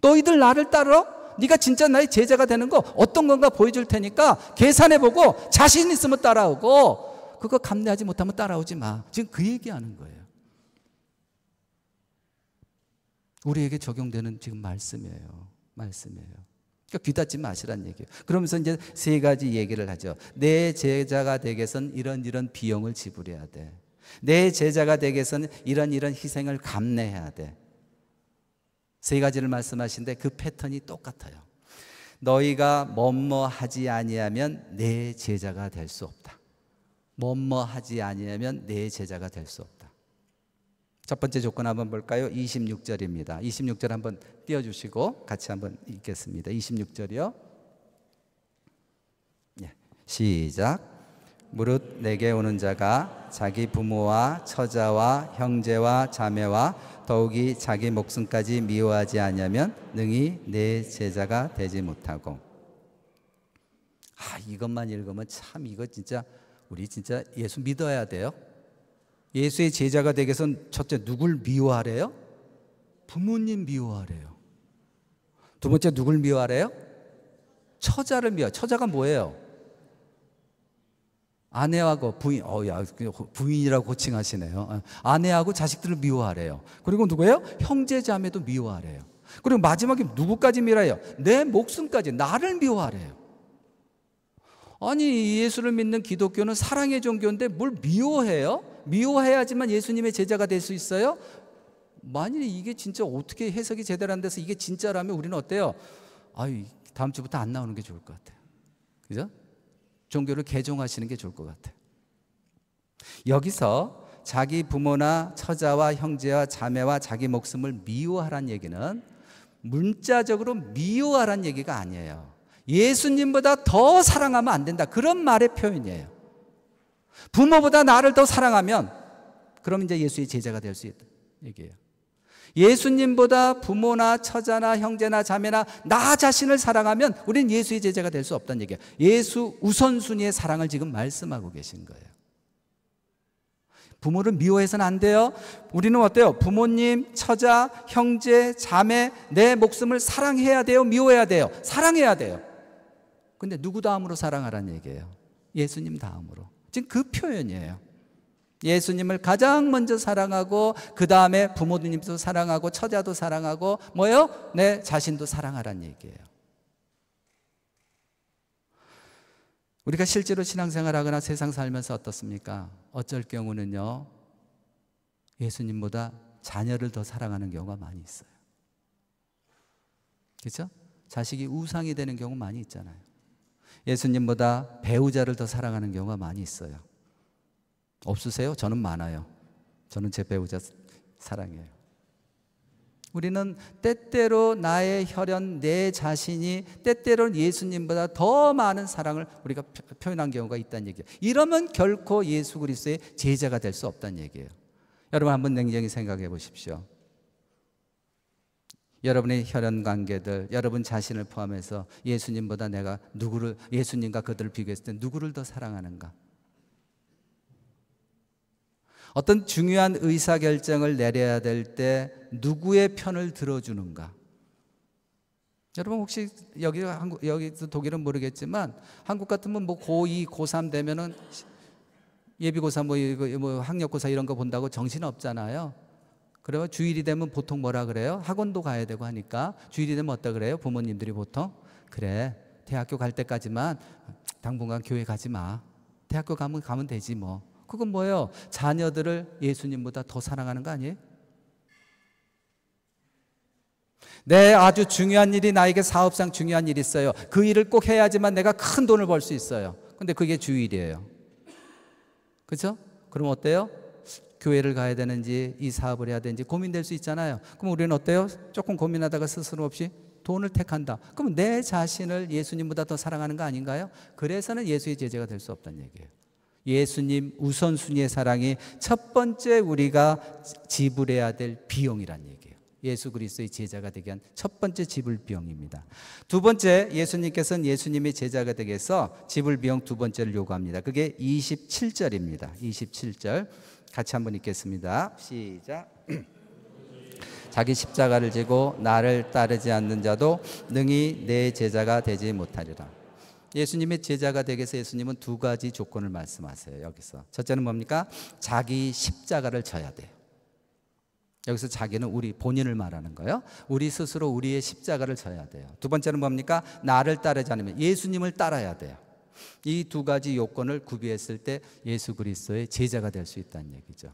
[SPEAKER 1] 너희들 나를 따라 네가 진짜 나의 제자가 되는 거 어떤 건가 보여줄 테니까 계산해 보고 자신 있으면 따라오고 그거 감내하지 못하면 따라오지 마. 지금 그 얘기하는 거예요. 우리에게 적용되는 지금 말씀이에요. 말씀이에요. 그러니까 귀 닫지 마시란 얘기예요. 그러면서 이제 세 가지 얘기를 하죠. 내 제자가 되게선 이런 이런 비용을 지불해야 돼. 내 제자가 되게선 이런 이런 희생을 감내해야 돼. 세 가지를 말씀하신데 그 패턴이 똑같아요. 너희가 뭐뭐 하지 아니하면 내 제자가 될 수 없다. 뭐뭐 하지 아니하면 내 제자가 될 수 없다. 첫 번째 조건 한번 볼까요? 26절입니다. 26절 한번 띄워 주시고 같이 한번 읽겠습니다. 26절이요. 예, 시작. 무릇 내게 오는 자가 자기 부모와 처자와 형제와 자매와 더욱이 자기 목숨까지 미워하지 않으면 능히 내 제자가 되지 못하고 아 이것만 읽으면 참 이거 진짜 우리 진짜 예수 믿어야 돼요. 예수의 제자가 되기 위해서는 첫째 누굴 미워하래요? 부모님 미워하래요. 두 번째 누굴 미워하래요? 처자를 미워. 처자가 뭐예요? 아내하고 부인, 어, 야, 부인이라고 호칭하시네요. 어, 아내하고 자식들을 미워하래요. 그리고 누구예요? 형제 자매도 미워하래요. 그리고 마지막에 누구까지 미워해요? 내 목숨까지 나를 미워하래요. 아니 예수를 믿는 기독교는 사랑의 종교인데 뭘 미워해요? 미워해야지만 예수님의 제자가 될 수 있어요? 만일에 이게 진짜 어떻게 해석이 제대로 안 돼서 이게 진짜라면 우리는 어때요? 아유 다음 주부터 안 나오는 게 좋을 것 같아요. 그죠? 종교를 개종하시는 게 좋을 것 같아요. 여기서 자기 부모나 처자와 형제와 자매와 자기 목숨을 미워하란 얘기는 문자적으로 미워하란 얘기가 아니에요. 예수님보다 더 사랑하면 안 된다. 그런 말의 표현이에요. 부모보다 나를 더 사랑하면 그럼 이제 예수의 제자가 될 수 있다. 얘기예요. 예수님보다 부모나 처자나 형제나 자매나 나 자신을 사랑하면 우리는 예수의 제자가 될 수 없다는 얘기예요. 예수 우선순위의 사랑을 지금 말씀하고 계신 거예요. 부모를 미워해서는 안 돼요. 우리는 어때요? 부모님, 처자, 형제, 자매, 내 목숨을 사랑해야 돼요? 미워해야 돼요? 사랑해야 돼요. 근데 누구 다음으로 사랑하라는 얘기예요? 예수님 다음으로. 지금 그 표현이에요. 예수님을 가장 먼저 사랑하고 그 다음에 부모님도 사랑하고 처자도 사랑하고 뭐요? 내 자신도 사랑하란 얘기예요. 우리가 실제로 신앙생활하거나 세상 살면서 어떻습니까? 어쩔 경우는요 예수님보다 자녀를 더 사랑하는 경우가 많이 있어요. 그렇죠? 자식이 우상이 되는 경우 많이 있잖아요. 예수님보다 배우자를 더 사랑하는 경우가 많이 있어요. 없으세요? 저는 많아요. 저는 제 배우자 사랑해요. 우리는 때때로 나의 혈연, 내 자신이 때때로는 예수님보다 더 많은 사랑을 우리가 표현한 경우가 있다는 얘기예요. 이러면 결코 예수 그리스도의 제자가 될 수 없다는 얘기예요. 여러분 한번 냉정히 생각해 보십시오. 여러분의 혈연 관계들, 여러분 자신을 포함해서 예수님보다 내가 누구를 예수님과 그들을 비교했을 때 누구를 더 사랑하는가? 어떤 중요한 의사 결정을 내려야 될 때 누구의 편을 들어주는가? 여러분 혹시 여기 한국 여기 독일은 모르겠지만 한국 같으면 뭐 고2, 고3 되면은 예비고사 뭐, 뭐 학력고사 이런 거 본다고 정신 없잖아요. 그러면 주일이 되면 보통 뭐라 그래요? 학원도 가야 되고 하니까 주일이 되면 어떠 그래요? 부모님들이 보통 그래 대학교 갈 때까지만 당분간 교회 가지 마. 대학교 가면 가면 되지 뭐. 그건 뭐예요? 자녀들을 예수님보다 더 사랑하는 거 아니에요? 네, 아주 중요한 일이 나에게 사업상 중요한 일이 있어요. 그 일을 꼭 해야지만 내가 큰 돈을 벌 수 있어요. 근데 그게 주일이에요. 그죠? 그럼 어때요? 교회를 가야 되는지 이 사업을 해야 되는지 고민될 수 있잖아요. 그럼 우리는 어때요? 조금 고민하다가 스스로 없이 돈을 택한다. 그럼 내 자신을 예수님보다 더 사랑하는 거 아닌가요? 그래서는 예수의 제자가 될 수 없다는 얘기예요. 예수님 우선순위의 사랑이 첫 번째 우리가 지불해야 될 비용이란 얘기 예수 그리스도의 제자가 되게 한 첫 번째 지불 비용입니다. 두 번째 예수님께서는 예수님의 제자가 되게 해서 지불 비용 두 번째를 요구합니다. 그게 27절입니다. 27절. 같이 한번 읽겠습니다. 시작. 자기 십자가를 지고 나를 따르지 않는 자도 능히 내 제자가 되지 못하리라. 예수님의 제자가 되기 위해서 예수님은 두 가지 조건을 말씀하세요. 여기서. 첫째는 뭡니까? 자기 십자가를 져야 돼요. 여기서 자기는 우리 본인을 말하는 거예요. 우리 스스로 우리의 십자가를 져야 돼요. 두 번째는 뭡니까? 나를 따르지 않으면 예수님을 따라야 돼요. 이 두 가지 요건을 구비했을 때 예수 그리스도의 제자가 될 수 있다는 얘기죠.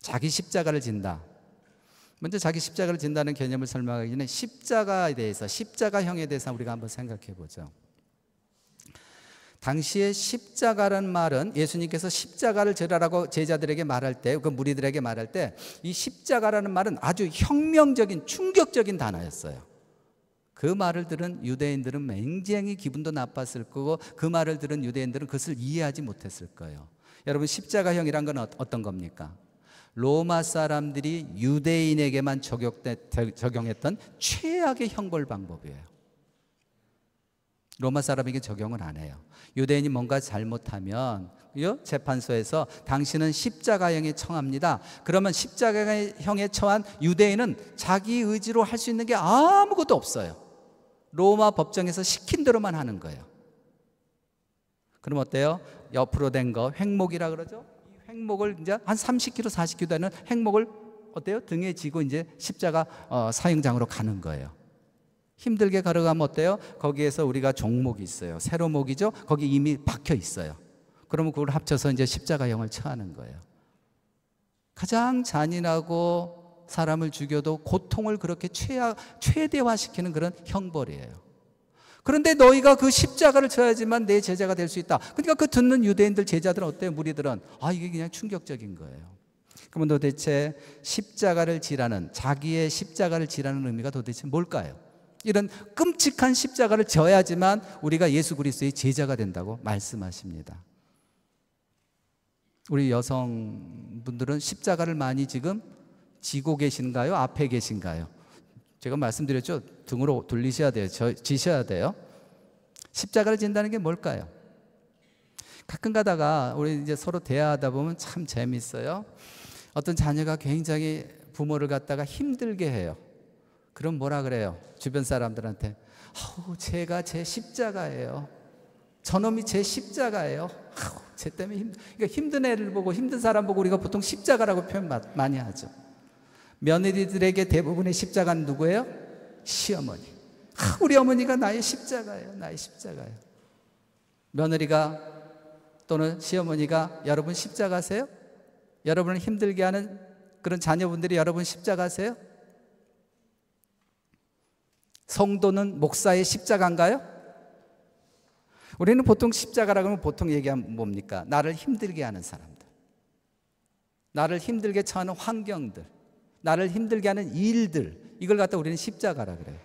[SPEAKER 1] 자기 십자가를 진다. 먼저 자기 십자가를 진다는 개념을 설명하기 전에 십자가에 대해서 십자가형에 대해서 우리가 한번 생각해 보죠. 당시에 십자가라는 말은 예수님께서 십자가를 지라라고 제자들에게 말할 때, 그 무리들에게 말할 때, 이 십자가라는 말은 아주 혁명적인, 충격적인 단어였어요. 그 말을 들은 유대인들은 굉장히 기분도 나빴을 거고, 그 말을 들은 유대인들은 그것을 이해하지 못했을 거예요. 여러분, 십자가형이란 건 어, 어떤 겁니까? 로마 사람들이 유대인에게만 적용했던 최악의 형벌 방법이에요. 로마 사람에게 적용을 안 해요. 유대인이 뭔가 잘못하면 재판소에서 당신은 십자가형에 처합니다. 그러면 십자가형에 처한 유대인은 자기 의지로 할 수 있는 게 아무것도 없어요. 로마 법정에서 시킨 대로만 하는 거예요. 그럼 어때요? 옆으로 된 거, 횡목이라 그러죠? 횡목을 이제 한 30km, 40km 되는 횡목을 어때요? 등에 지고 이제 십자가 어, 사형장으로 가는 거예요. 힘들게 걸어가면 어때요? 거기에서 우리가 종목이 있어요. 세로목이죠? 거기 이미 박혀 있어요. 그러면 그걸 합쳐서 이제 십자가형을 처하는 거예요. 가장 잔인하고 사람을 죽여도 고통을 그렇게 최하, 최대화시키는 그런 형벌이에요. 그런데 너희가 그 십자가를 쳐야지만 내 제자가 될 수 있다. 그러니까 그 듣는 유대인들 제자들은 어때요? 무리들은 아 이게 그냥 충격적인 거예요. 그러면 도대체 십자가를 지라는 자기의 십자가를 지라는 의미가 도대체 뭘까요? 이런 끔찍한 십자가를 져야지만 우리가 예수 그리스도의 제자가 된다고 말씀하십니다. 우리 여성분들은 십자가를 많이 지금 지고 계신가요? 앞에 계신가요? 제가 말씀드렸죠. 등으로 돌리셔야 돼요. 지셔야 돼요. 십자가를 진다는 게 뭘까요? 가끔 가다가 우리 이제 서로 대화하다 보면 참 재밌어요. 어떤 자녀가 굉장히 부모를 갖다가 힘들게 해요. 그럼 뭐라 그래요? 주변 사람들한테. 아우, 제가 제 십자가예요. 저놈이 제 십자가예요. 아우, 쟤 때문에 힘, 그러니까 힘든 애를 보고 힘든 사람 보고 우리가 보통 십자가라고 표현 많이 하죠. 며느리들에게 대부분의 십자가는 누구예요? 시어머니. 아, 우리 어머니가 나의 십자가예요. 나의 십자가예요. 며느리가 또는 시어머니가 여러분 십자가세요? 여러분을 힘들게 하는 그런 자녀분들이 여러분 십자가세요? 성도는 목사의 십자가인가요? 우리는 보통 십자가라고 하면 보통 얘기하면 뭡니까? 나를 힘들게 하는 사람들. 나를 힘들게 처하는 환경들. 나를 힘들게 하는 일들 이걸 갖다 우리는 십자가라 그래요.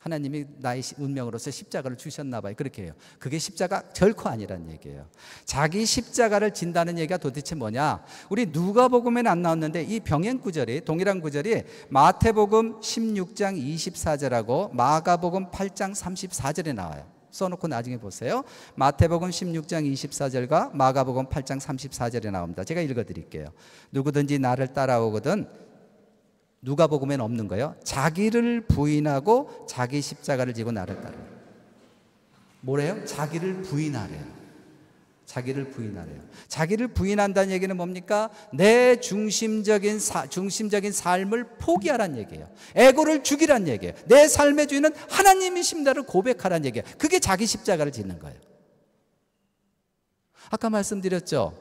[SPEAKER 1] 하나님이 나의 운명으로서 십자가를 주셨나 봐요. 그렇게 해요. 그게 십자가 결코 아니란 얘기예요. 자기 십자가를 진다는 얘기가 도대체 뭐냐? 우리 누가복음에는 안 나왔는데 이 병행 구절이 동일한 구절이 마태복음 16장 24절하고 마가복음 8장 34절에 나와요. 써놓고 나중에 보세요. 마태복음 16장 24절과 마가복음 8장 34절에 나옵니다. 제가 읽어드릴게요. 누구든지 나를 따라오거든 누가 복음에는 없는 거예요. 자기를 부인하고 자기 십자가를 지고 나를 따르. 뭐래요? 자기를 부인하래요. 자기를 부인하래요. 자기를 부인한다는 얘기는 뭡니까? 내 중심적인 사, 중심적인 삶을 포기하란 얘기예요. 에고를 죽이란 얘기예요. 내 삶의 주인은 하나님이십니다를 고백하란 얘기예요. 그게 자기 십자가를 짓는 거예요. 아까 말씀드렸죠.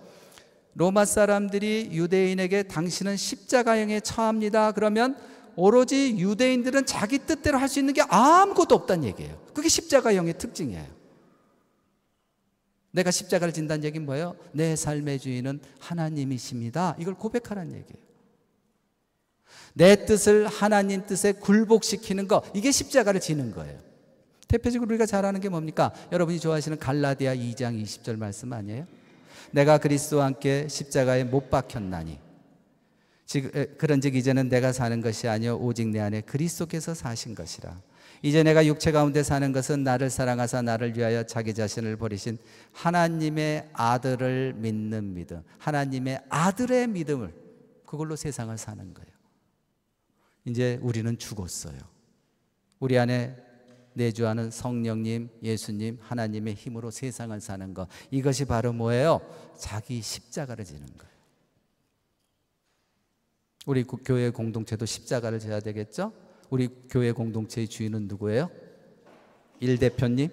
[SPEAKER 1] 로마 사람들이 유대인에게 당신은 십자가형에 처합니다. 그러면 오로지 유대인들은 자기 뜻대로 할 수 있는 게 아무것도 없다는 얘기예요. 그게 십자가형의 특징이에요. 내가 십자가를 진다는 얘기는 뭐예요? 내 삶의 주인은 하나님이십니다. 이걸 고백하라는 얘기예요. 내 뜻을 하나님 뜻에 굴복시키는 거, 이게 십자가를 지는 거예요. 대표적으로 우리가 잘 아는 게 뭡니까? 여러분이 좋아하시는 갈라디아 2장 20절 말씀 아니에요? 내가 그리스도와 함께 십자가에 못 박혔나니. 그런즉 이제는 내가 사는 것이 아니요 오직 내 안에 그리스도께서 사신 것이라. 이제 내가 육체 가운데 사는 것은 나를 사랑하사 나를 위하여 자기 자신을 버리신 하나님의 아들을 믿는 믿음 하나님의 아들의 믿음을 그걸로 세상을 사는 거예요. 이제 우리는 죽었어요. 우리 안에 내주하는 성령님, 예수님, 하나님의 힘으로 세상을 사는 것. 이것이 바로 뭐예요? 자기 십자가를 지는 거예요. 우리 교회 공동체도 십자가를 져야 되겠죠? 우리 교회 공동체의 주인은 누구예요? 일 대표님?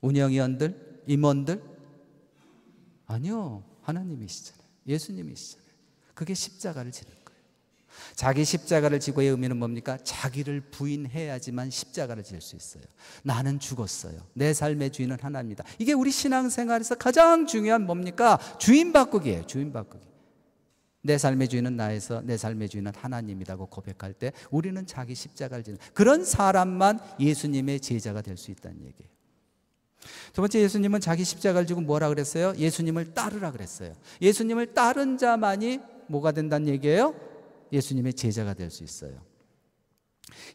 [SPEAKER 1] 운영위원들? 임원들? 아니요. 하나님이시잖아요. 예수님이시잖아요. 그게 십자가를 지는. 자기 십자가를 지고의 의미는 뭡니까? 자기를 부인해야지만 십자가를 질 수 있어요. 나는 죽었어요. 내 삶의 주인은 하나입니다. 이게 우리 신앙생활에서 가장 중요한 뭡니까? 주인 바꾸기예요. 주인 바꾸기. 내 삶의 주인은 나에서 내 삶의 주인은 하나님이라고 고백할 때 우리는 자기 십자가를 지는 그런 사람만 예수님의 제자가 될 수 있다는 얘기예요. 두 번째 예수님은 자기 십자가를 지고 뭐라 그랬어요? 예수님을 따르라 그랬어요. 예수님을 따른 자만이 뭐가 된다는 얘기예요? 예수님의 제자가 될 수 있어요.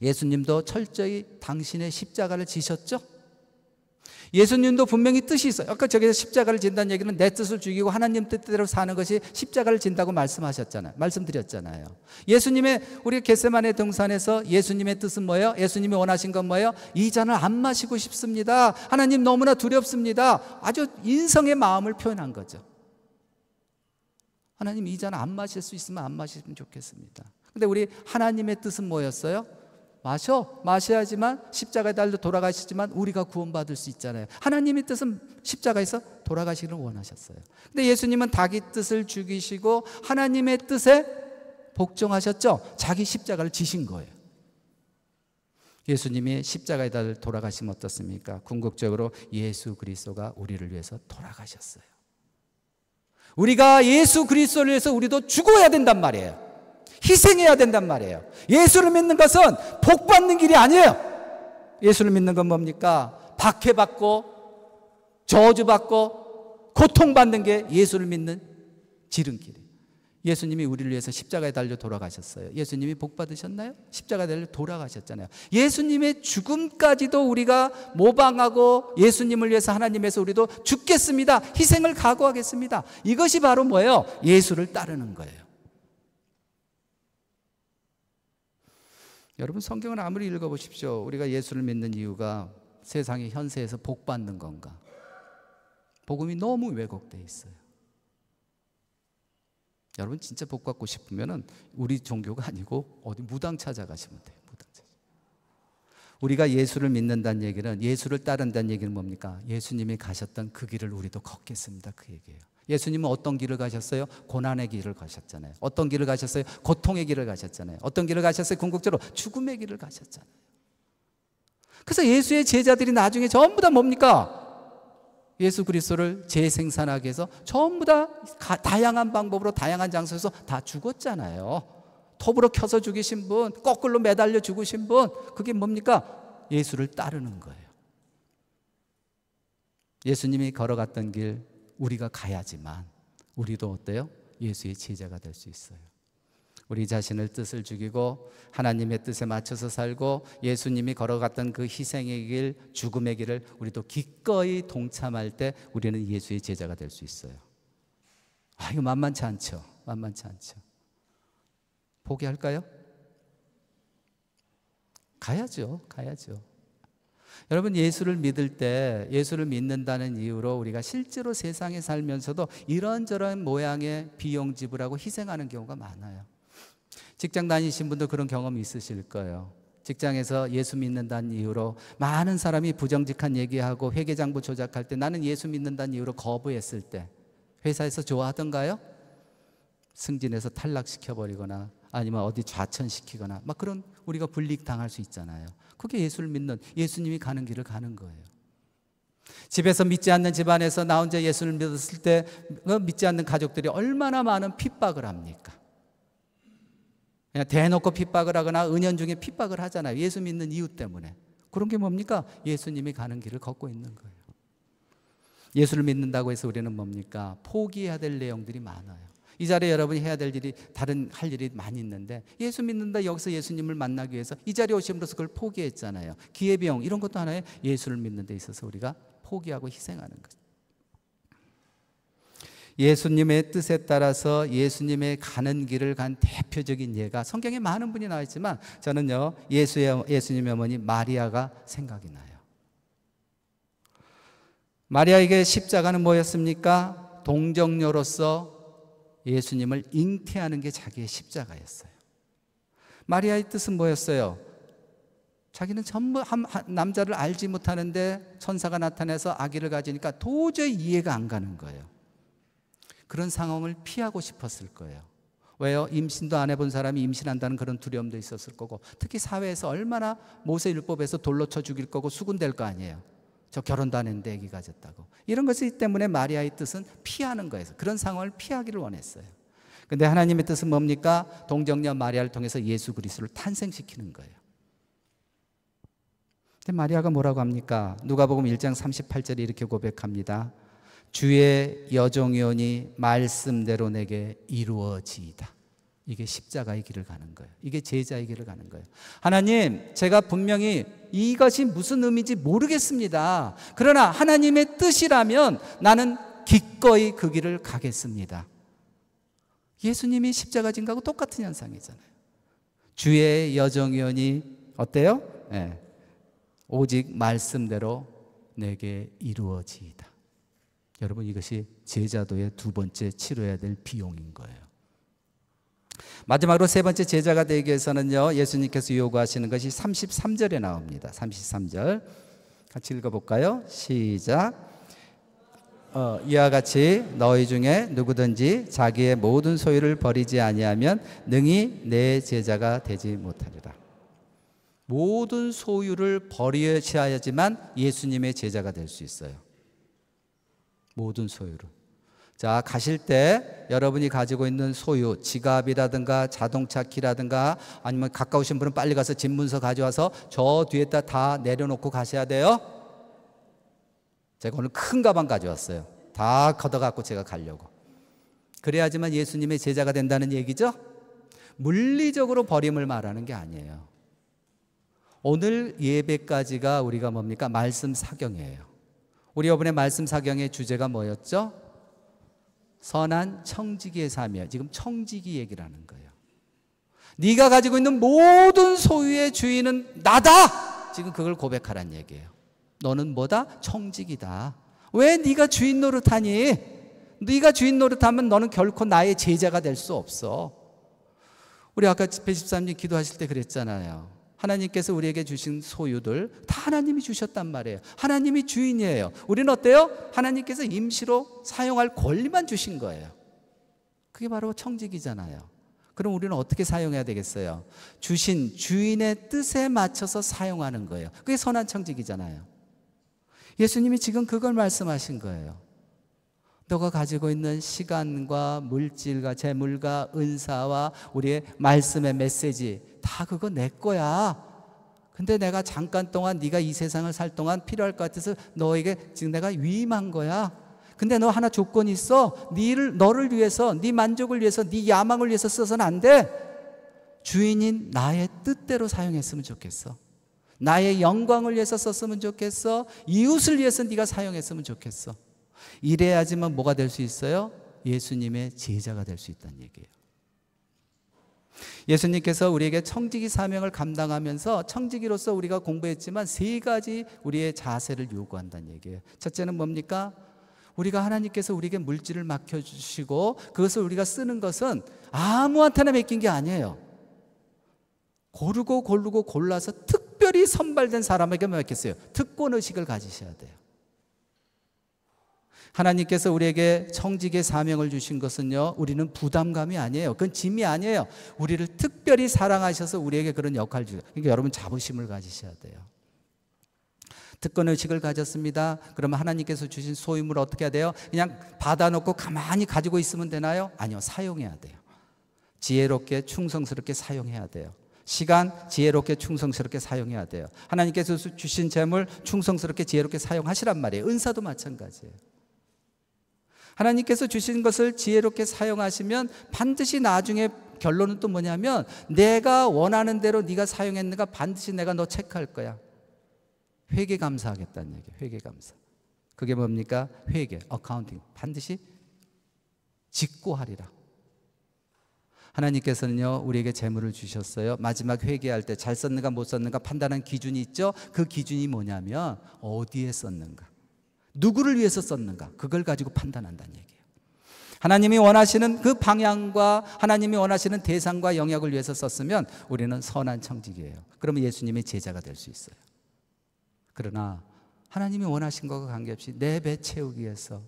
[SPEAKER 1] 예수님도 철저히 당신의 십자가를 지셨죠? 예수님도 분명히 뜻이 있어요. 아까 저기서 십자가를 진다는 얘기는 내 뜻을 죽이고 하나님 뜻대로 사는 것이 십자가를 진다고 말씀하셨잖아요. 말씀드렸잖아요. 예수님의 우리 겟세만의 등산에서 예수님의 뜻은 뭐예요? 예수님이 원하신 건 뭐예요? 이 잔을 안 마시고 싶습니다. 하나님 너무나 두렵습니다. 아주 인성의 마음을 표현한 거죠. 하나님 이 잔 안 마실 수 있으면 안 마시면 좋겠습니다. 근데 우리 하나님의 뜻은 뭐였어요? 마셔 마셔야지만 십자가에 달려 돌아가시지만 우리가 구원받을 수 있잖아요. 하나님의 뜻은 십자가에서 돌아가시기를 원하셨어요. 근데 예수님은 자기 뜻을 죽이시고 하나님의 뜻에 복종하셨죠. 자기 십자가를 지신 거예요. 예수님이 십자가에 달려 돌아가시면 어떻습니까? 궁극적으로 예수 그리스도가 우리를 위해서 돌아가셨어요. 우리가 예수 그리스도를 위해서 우리도 죽어야 된단 말이에요. 희생해야 된단 말이에요. 예수를 믿는 것은 복 받는 길이 아니에요. 예수를 믿는 건 뭡니까? 박해받고 저주받고 고통받는 게 예수를 믿는 지름길이에요. 예수님이 우리를 위해서 십자가에 달려 돌아가셨어요. 예수님이 복 받으셨나요? 십자가에 달려 돌아가셨잖아요. 예수님의 죽음까지도 우리가 모방하고 예수님을 위해서 하나님에서 우리도 죽겠습니다. 희생을 각오하겠습니다. 이것이 바로 뭐예요? 예수를 따르는 거예요. 여러분 성경을 아무리 읽어보십시오. 우리가 예수를 믿는 이유가 세상의 현세에서 복 받는 건가? 복음이 너무 왜곡돼 있어요. 여러분 진짜 복 받고 싶으면은 우리 종교가 아니고 어디 무당 찾아가시면 돼요. 무당 찾아. 우리가 예수를 믿는다는 얘기는 예수를 따른다는 얘기는 뭡니까? 예수님이 가셨던 그 길을 우리도 걷겠습니다. 그 얘기예요. 예수님은 어떤 길을 가셨어요? 고난의 길을 가셨잖아요. 어떤 길을 가셨어요? 고통의 길을 가셨잖아요. 어떤 길을 가셨어요? 궁극적으로 죽음의 길을 가셨잖아요. 그래서 예수의 제자들이 나중에 전부 다 뭡니까? 예수 그리스도를 재생산하기 위해서 전부 다 다양한 방법으로 다양한 장소에서 다 죽었잖아요. 톱으로 켜서 죽이신 분, 거꾸로 매달려 죽으신 분, 그게 뭡니까? 예수를 따르는 거예요. 예수님이 걸어갔던 길, 우리가 가야지만 우리도 어때요? 예수의 제자가 될 수 있어요. 우리 자신을 뜻을 죽이고 하나님의 뜻에 맞춰서 살고 예수님이 걸어갔던 그 희생의 길, 죽음의 길을 우리도 기꺼이 동참할 때 우리는 예수의 제자가 될 수 있어요. 아, 이거 만만치 않죠. 만만치 않죠. 포기할까요? 가야죠. 가야죠. 여러분 예수를 믿을 때 예수를 믿는다는 이유로 우리가 실제로 세상에 살면서도 이런저런 모양의 비용 지불하고 희생하는 경우가 많아요. 직장 다니신 분도 그런 경험이 있으실 거예요. 직장에서 예수 믿는다는 이유로 많은 사람이 부정직한 얘기하고 회계장부 조작할 때 나는 예수 믿는다는 이유로 거부했을 때 회사에서 좋아하던가요? 승진해서 탈락시켜버리거나 아니면 어디 좌천시키거나 막 그런 우리가 불이익 당할 수 있잖아요. 그게 예수를 믿는 예수님이 가는 길을 가는 거예요. 집에서 믿지 않는 집안에서 나 혼자 예수를 믿었을 때그 믿지 않는 가족들이 얼마나 많은 핍박을 합니까? 그냥 대놓고 핍박을 하거나 은연중에 핍박을 하잖아요. 예수 믿는 이유 때문에. 그런 게 뭡니까? 예수님이 가는 길을 걷고 있는 거예요. 예수를 믿는다고 해서 우리는 뭡니까? 포기해야 될 내용들이 많아요. 이 자리에 여러분이 해야 될 일이 다른 할 일이 많이 있는데 예수 믿는다 여기서 예수님을 만나기 위해서 이 자리에 오심으로써 그걸 포기했잖아요. 기회비용 이런 것도 하나의 예수를 믿는 데 있어서 우리가 포기하고 희생하는 거죠. 예수님의 뜻에 따라서 예수님의 가는 길을 간 대표적인 예가 성경에 많은 분이 나와 있지만 저는요 예수의 예수님의 어머니 마리아가 생각이 나요. 마리아에게 십자가는 뭐였습니까? 동정녀로서 예수님을 잉태하는 게 자기의 십자가였어요. 마리아의 뜻은 뭐였어요? 자기는 전부 한, 한, 남자를 알지 못하는데 천사가 나타나서 아기를 가지니까 도저히 이해가 안 가는 거예요. 그런 상황을 피하고 싶었을 거예요. 왜요? 임신도 안 해본 사람이 임신한다는 그런 두려움도 있었을 거고 특히 사회에서 얼마나 모세율법에서 돌로 쳐 죽일 거고 수군될 거 아니에요. 저 결혼도 안 했는데 애기 가졌다고. 이런 것이 때문에 마리아의 뜻은 피하는 거예요. 그런 상황을 피하기를 원했어요. 근데 하나님의 뜻은 뭡니까? 동정녀 마리아를 통해서 예수 그리스도를 탄생시키는 거예요. 근데 마리아가 뭐라고 합니까? 누가복음 1장 38절에 이렇게 고백합니다. 주의 여종이오니 말씀대로 내게 이루어지이다. 이게 십자가의 길을 가는 거예요. 이게 제자의 길을 가는 거예요. 하나님, 제가 분명히 이것이 무슨 의미인지 모르겠습니다. 그러나 하나님의 뜻이라면 나는 기꺼이 그 길을 가겠습니다. 예수님이 십자가 진 거하고 똑같은 현상이잖아요. 주의 여정이오니 어때요? 네. 오직 말씀대로 내게 이루어지이다. 여러분 이것이 제자도의 두 번째 치러야 될 비용인 거예요. 마지막으로 세 번째 제자가 되기 위해서는요. 예수님께서 요구하시는 것이 33절에 나옵니다. 33절. 같이 읽어 볼까요? 시작. 어, 이와 같이 너희 중에 누구든지 자기의 모든 소유를 버리지 아니하면 능히 내 제자가 되지 못하리라. 모든 소유를 버려야지만 예수님의 제자가 될 수 있어요. 모든 소유를. 자, 가실 때 여러분이 가지고 있는 소유, 지갑이라든가 자동차 키라든가 아니면 가까우신 분은 빨리 가서 집 문서 가져와서 저 뒤에다 다 내려놓고 가셔야 돼요. 제가 오늘 큰 가방 가져왔어요. 다 걷어갖고 제가 가려고. 그래야지만 예수님의 제자가 된다는 얘기죠? 물리적으로 버림을 말하는 게 아니에요. 오늘 예배까지가 우리가 뭡니까? 말씀 사경이에요. 우리 이번에 말씀 사경의 주제가 뭐였죠? 선한 청지기의 삶이에요. 지금 청지기 얘기를 하는 거예요. 네가 가지고 있는 모든 소유의 주인은 나다. 지금 그걸 고백하란 얘기예요. 너는 뭐다? 청지기다. 왜 네가 주인 노릇하니? 네가 주인 노릇하면 너는 결코 나의 제자가 될 수 없어. 우리 아까 113님 기도하실 때 그랬잖아요. 하나님께서 우리에게 주신 소유들 다 하나님이 주셨단 말이에요. 하나님이 주인이에요. 우리는 어때요? 하나님께서 임시로 사용할 권리만 주신 거예요. 그게 바로 청직이잖아요. 그럼 우리는 어떻게 사용해야 되겠어요? 주신 주인의 뜻에 맞춰서 사용하는 거예요. 그게 선한 청직이잖아요. 예수님이 지금 그걸 말씀하신 거예요. 너가 가지고 있는 시간과 물질과 재물과 은사와 우리의 말씀의 메시지 다 그거 내 거야. 근데 내가 잠깐 동안 네가 이 세상을 살 동안 필요할 것 같아서 너에게 지금 내가 위임한 거야. 근데 너 하나 조건이 있어. 니를 너를 위해서, 네 만족을 위해서, 네 야망을 위해서 써서는 안 돼. 주인인 나의 뜻대로 사용했으면 좋겠어. 나의 영광을 위해서 썼으면 좋겠어. 이웃을 위해서 네가 사용했으면 좋겠어. 이래야지만 뭐가 될 수 있어요? 예수님의 제자가 될 수 있다는 얘기예요. 예수님께서 우리에게 청지기 사명을 감당하면서 청지기로서 우리가 공부했지만 세 가지 우리의 자세를 요구한다는 얘기예요. 첫째는 뭡니까? 우리가 하나님께서 우리에게 물질을 맡겨주시고 그것을 우리가 쓰는 것은 아무한테나 맡긴 게 아니에요. 고르고 고르고 골라서 특별히 선발된 사람에게 맡겼어요. 특권 의식을 가지셔야 돼요. 하나님께서 우리에게 청직의 사명을 주신 것은요, 우리는 부담감이 아니에요. 그건 짐이 아니에요. 우리를 특별히 사랑하셔서 우리에게 그런 역할을 주세요. 그러니까 여러분 자부심을 가지셔야 돼요. 특권 의식을 가졌습니다. 그러면 하나님께서 주신 소유물을 어떻게 해야 돼요? 그냥 받아놓고 가만히 가지고 있으면 되나요? 아니요, 사용해야 돼요. 지혜롭게 충성스럽게 사용해야 돼요. 시간 지혜롭게 충성스럽게 사용해야 돼요. 하나님께서 주신 재물 충성스럽게 지혜롭게 사용하시란 말이에요. 은사도 마찬가지예요. 하나님께서 주신 것을 지혜롭게 사용하시면 반드시 나중에 결론은 또 뭐냐면 내가 원하는 대로 네가 사용했는가 반드시 내가 너 체크할 거야. 회계 감사하겠다는 얘기예요. 회계 감사. 그게 뭡니까? 회계, 어카운팅. 반드시 직고하리라. 하나님께서는요, 우리에게 재물을 주셨어요. 마지막 회개할 때 잘 썼는가 못 썼는가 판단한 기준이 있죠? 그 기준이 뭐냐면 어디에 썼는가. 누구를 위해서 썼는가? 그걸 가지고 판단한다는 얘기예요. 하나님이 원하시는 그 방향과 하나님이 원하시는 대상과 영역을 위해서 썼으면 우리는 선한 청직이에요. 그러면 예수님의 제자가 될 수 있어요. 그러나 하나님이 원하신 것과 관계없이 내 배 채우기 위해서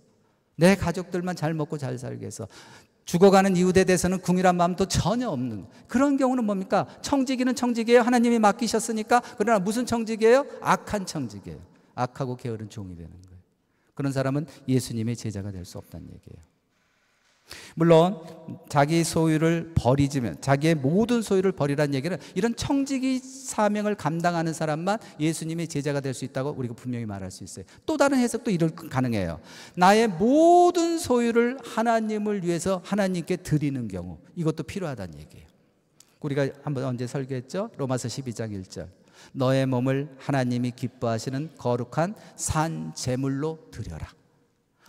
[SPEAKER 1] 내 가족들만 잘 먹고 잘 살기 위해서 죽어가는 이웃에 대해서는 궁일한 마음도 전혀 없는 그런 경우는 뭡니까? 청지기는 청지기예요. 하나님이 맡기셨으니까 그러나 무슨 청지기예요? 악한 청지기예요. 악하고 게으른 종이 되는 거예요. 그런 사람은 예수님의 제자가 될 수 없다는 얘기예요. 물론 자기 소유를 버리지면 자기의 모든 소유를 버리라는 얘기는 이런 청지기 사명을 감당하는 사람만 예수님의 제자가 될 수 있다고 우리가 분명히 말할 수 있어요. 또 다른 해석도 이럴 가능해요. 나의 모든 소유를 하나님을 위해서 하나님께 드리는 경우 이것도 필요하다는 얘기예요. 우리가 한번 언제 설교했죠? 로마서 12장 1절. 너의 몸을 하나님이 기뻐하시는 거룩한 산 제물로 드려라.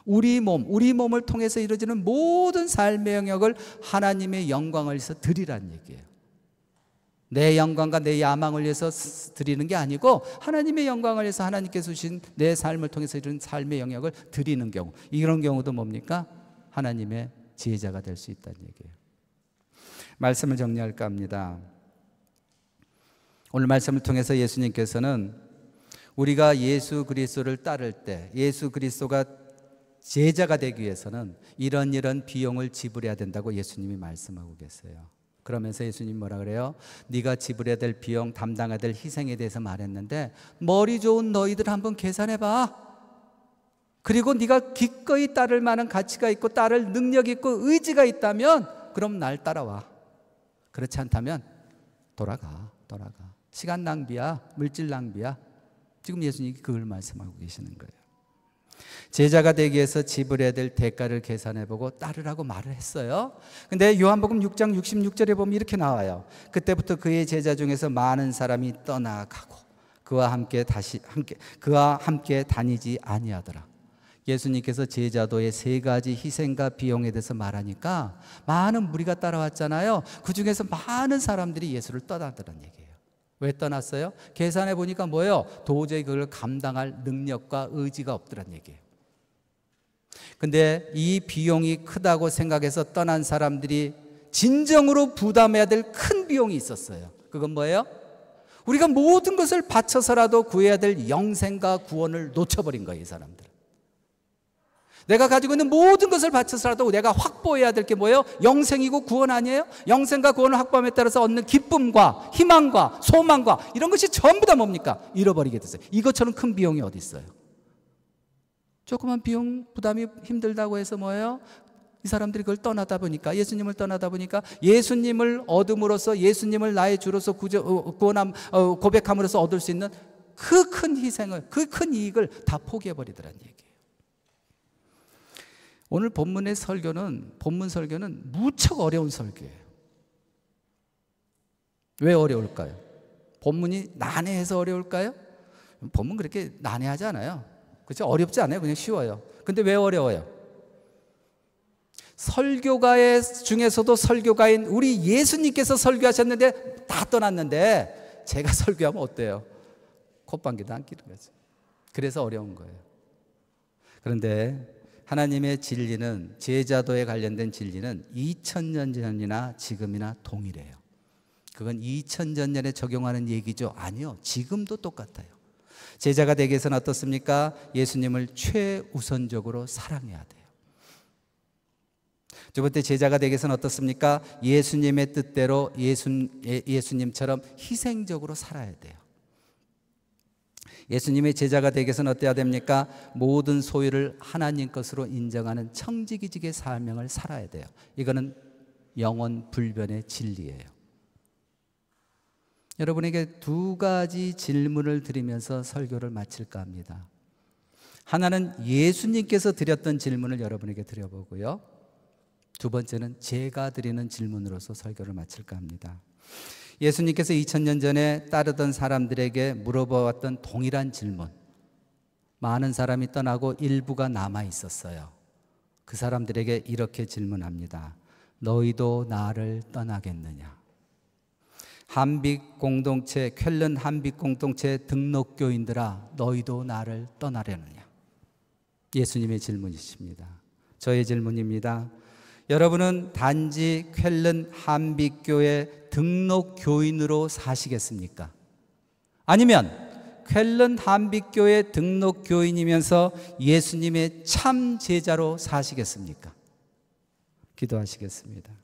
[SPEAKER 1] 우리 몸, 우리 몸을 통해서 이루어지는 모든 삶의 영역을 하나님의 영광을 위해서 드리라는 얘기예요. 내 영광과 내 야망을 위해서 드리는 게 아니고 하나님의 영광을 위해서 하나님께서 주신 내 삶을 통해서 이런 삶의 영역을 드리는 경우 이런 경우도 뭡니까? 하나님의 지혜자가 될 수 있다는 얘기예요. 말씀을 정리할까 합니다. 오늘 말씀을 통해서 예수님께서는 우리가 예수 그리스도를 따를 때 예수 그리스도가 제자가 되기 위해서는 이런 이런 비용을 지불해야 된다고 예수님이 말씀하고 계세요. 그러면서 예수님 뭐라 그래요? 네가 지불해야 될 비용, 담당해야 될 희생에 대해서 말했는데 머리 좋은 너희들 한번 계산해 봐. 그리고 네가 기꺼이 따를 만한 가치가 있고 따를 능력 있고 의지가 있다면 그럼 날 따라와. 그렇지 않다면 돌아가. 돌아가. 시간 낭비야. 물질 낭비야. 지금 예수님이 그걸 말씀하고 계시는 거예요. 제자가 되기 위해서 지불해야 될 대가를 계산해 보고 따르라고 말을 했어요. 근데 요한복음 6장 66절에 보면 이렇게 나와요. 그때부터 그의 제자 중에서 많은 사람이 떠나가고 그와 함께 다시 함께 그와 함께 다니지 아니하더라. 예수님께서 제자도의 세 가지 희생과 비용에 대해서 말하니까 많은 무리가 따라왔잖아요. 그 중에서 많은 사람들이 예수를 떠나더란 얘기예요. 왜 떠났어요? 계산해 보니까 뭐예요? 도저히 그걸 감당할 능력과 의지가 없더란 얘기예요. 근데 이 비용이 크다고 생각해서 떠난 사람들이 진정으로 부담해야 될 큰 비용이 있었어요. 그건 뭐예요? 우리가 모든 것을 바쳐서라도 구해야 될 영생과 구원을 놓쳐버린 거예요, 이 사람들은. 내가 가지고 있는 모든 것을 바쳐서라도 내가 확보해야 될 게 뭐예요? 영생이고 구원 아니에요? 영생과 구원을 확보함에 따라서 얻는 기쁨과 희망과 소망과 이런 것이 전부 다 뭡니까? 잃어버리게 됐어요. 이것처럼 큰 비용이 어디 있어요? 조그만 비용 부담이 힘들다고 해서 뭐예요? 이 사람들이 그걸 떠나다 보니까 예수님을 떠나다 보니까 예수님을 얻음으로써 예수님을 나의 주로서 구조, 어, 구원함 어, 고백함으로써 얻을 수 있는 그 큰 희생을 그 큰 이익을 다 포기해 버리더란 얘기예요. 오늘 본문의 설교는 본문 설교는 무척 어려운 설교예요. 왜 어려울까요? 본문이 난해해서 어려울까요? 본문 그렇게 난해하지 않아요. 그렇죠? 어렵지 않아요. 그냥 쉬워요. 근데 왜 어려워요? 설교가의 중에서도 설교가인 우리 예수님께서 설교하셨는데 다 떠났는데 제가 설교하면 어때요? 콧방귀도 안 끼는 거죠. 그래서 어려운 거예요. 그런데 하나님의 진리는 제자도에 관련된 진리는 2000년 전이나 지금이나 동일해요. 그건 2000년 전에 적용하는 얘기죠. 아니요. 지금도 똑같아요. 제자가 되기 위해서는 어떻습니까? 예수님을 최우선적으로 사랑해야 돼요. 두 번째 제자가 되기 위해서는 어떻습니까? 예수님의 뜻대로 예수, 예, 예수님처럼 희생적으로 살아야 돼요. 예수님의 제자가 되기 위해서는 어때야 됩니까? 모든 소유를 하나님 것으로 인정하는 청지기직의 사명을 살아야 돼요. 이거는 영원 불변의 진리예요. 여러분에게 두 가지 질문을 드리면서 설교를 마칠까 합니다. 하나는 예수님께서 드렸던 질문을 여러분에게 드려보고요. 두 번째는 제가 드리는 질문으로서 설교를 마칠까 합니다. 예수님께서 2000년 전에 따르던 사람들에게 물어보았던 동일한 질문. 많은 사람이 떠나고 일부가 남아 있었어요. 그 사람들에게 이렇게 질문합니다. 너희도 나를 떠나겠느냐? 한빛 공동체, 쾰른 한빛 공동체 등록교인들아, 너희도 나를 떠나려느냐? 예수님의 질문이십니다. 저의 질문입니다. 여러분은 단지 쾰른 한빛교회 등록 교인으로 사시겠습니까? 아니면 쾰른 한빛교회 등록 교인이면서 예수님의 참 제자로 사시겠습니까? 기도하시겠습니다.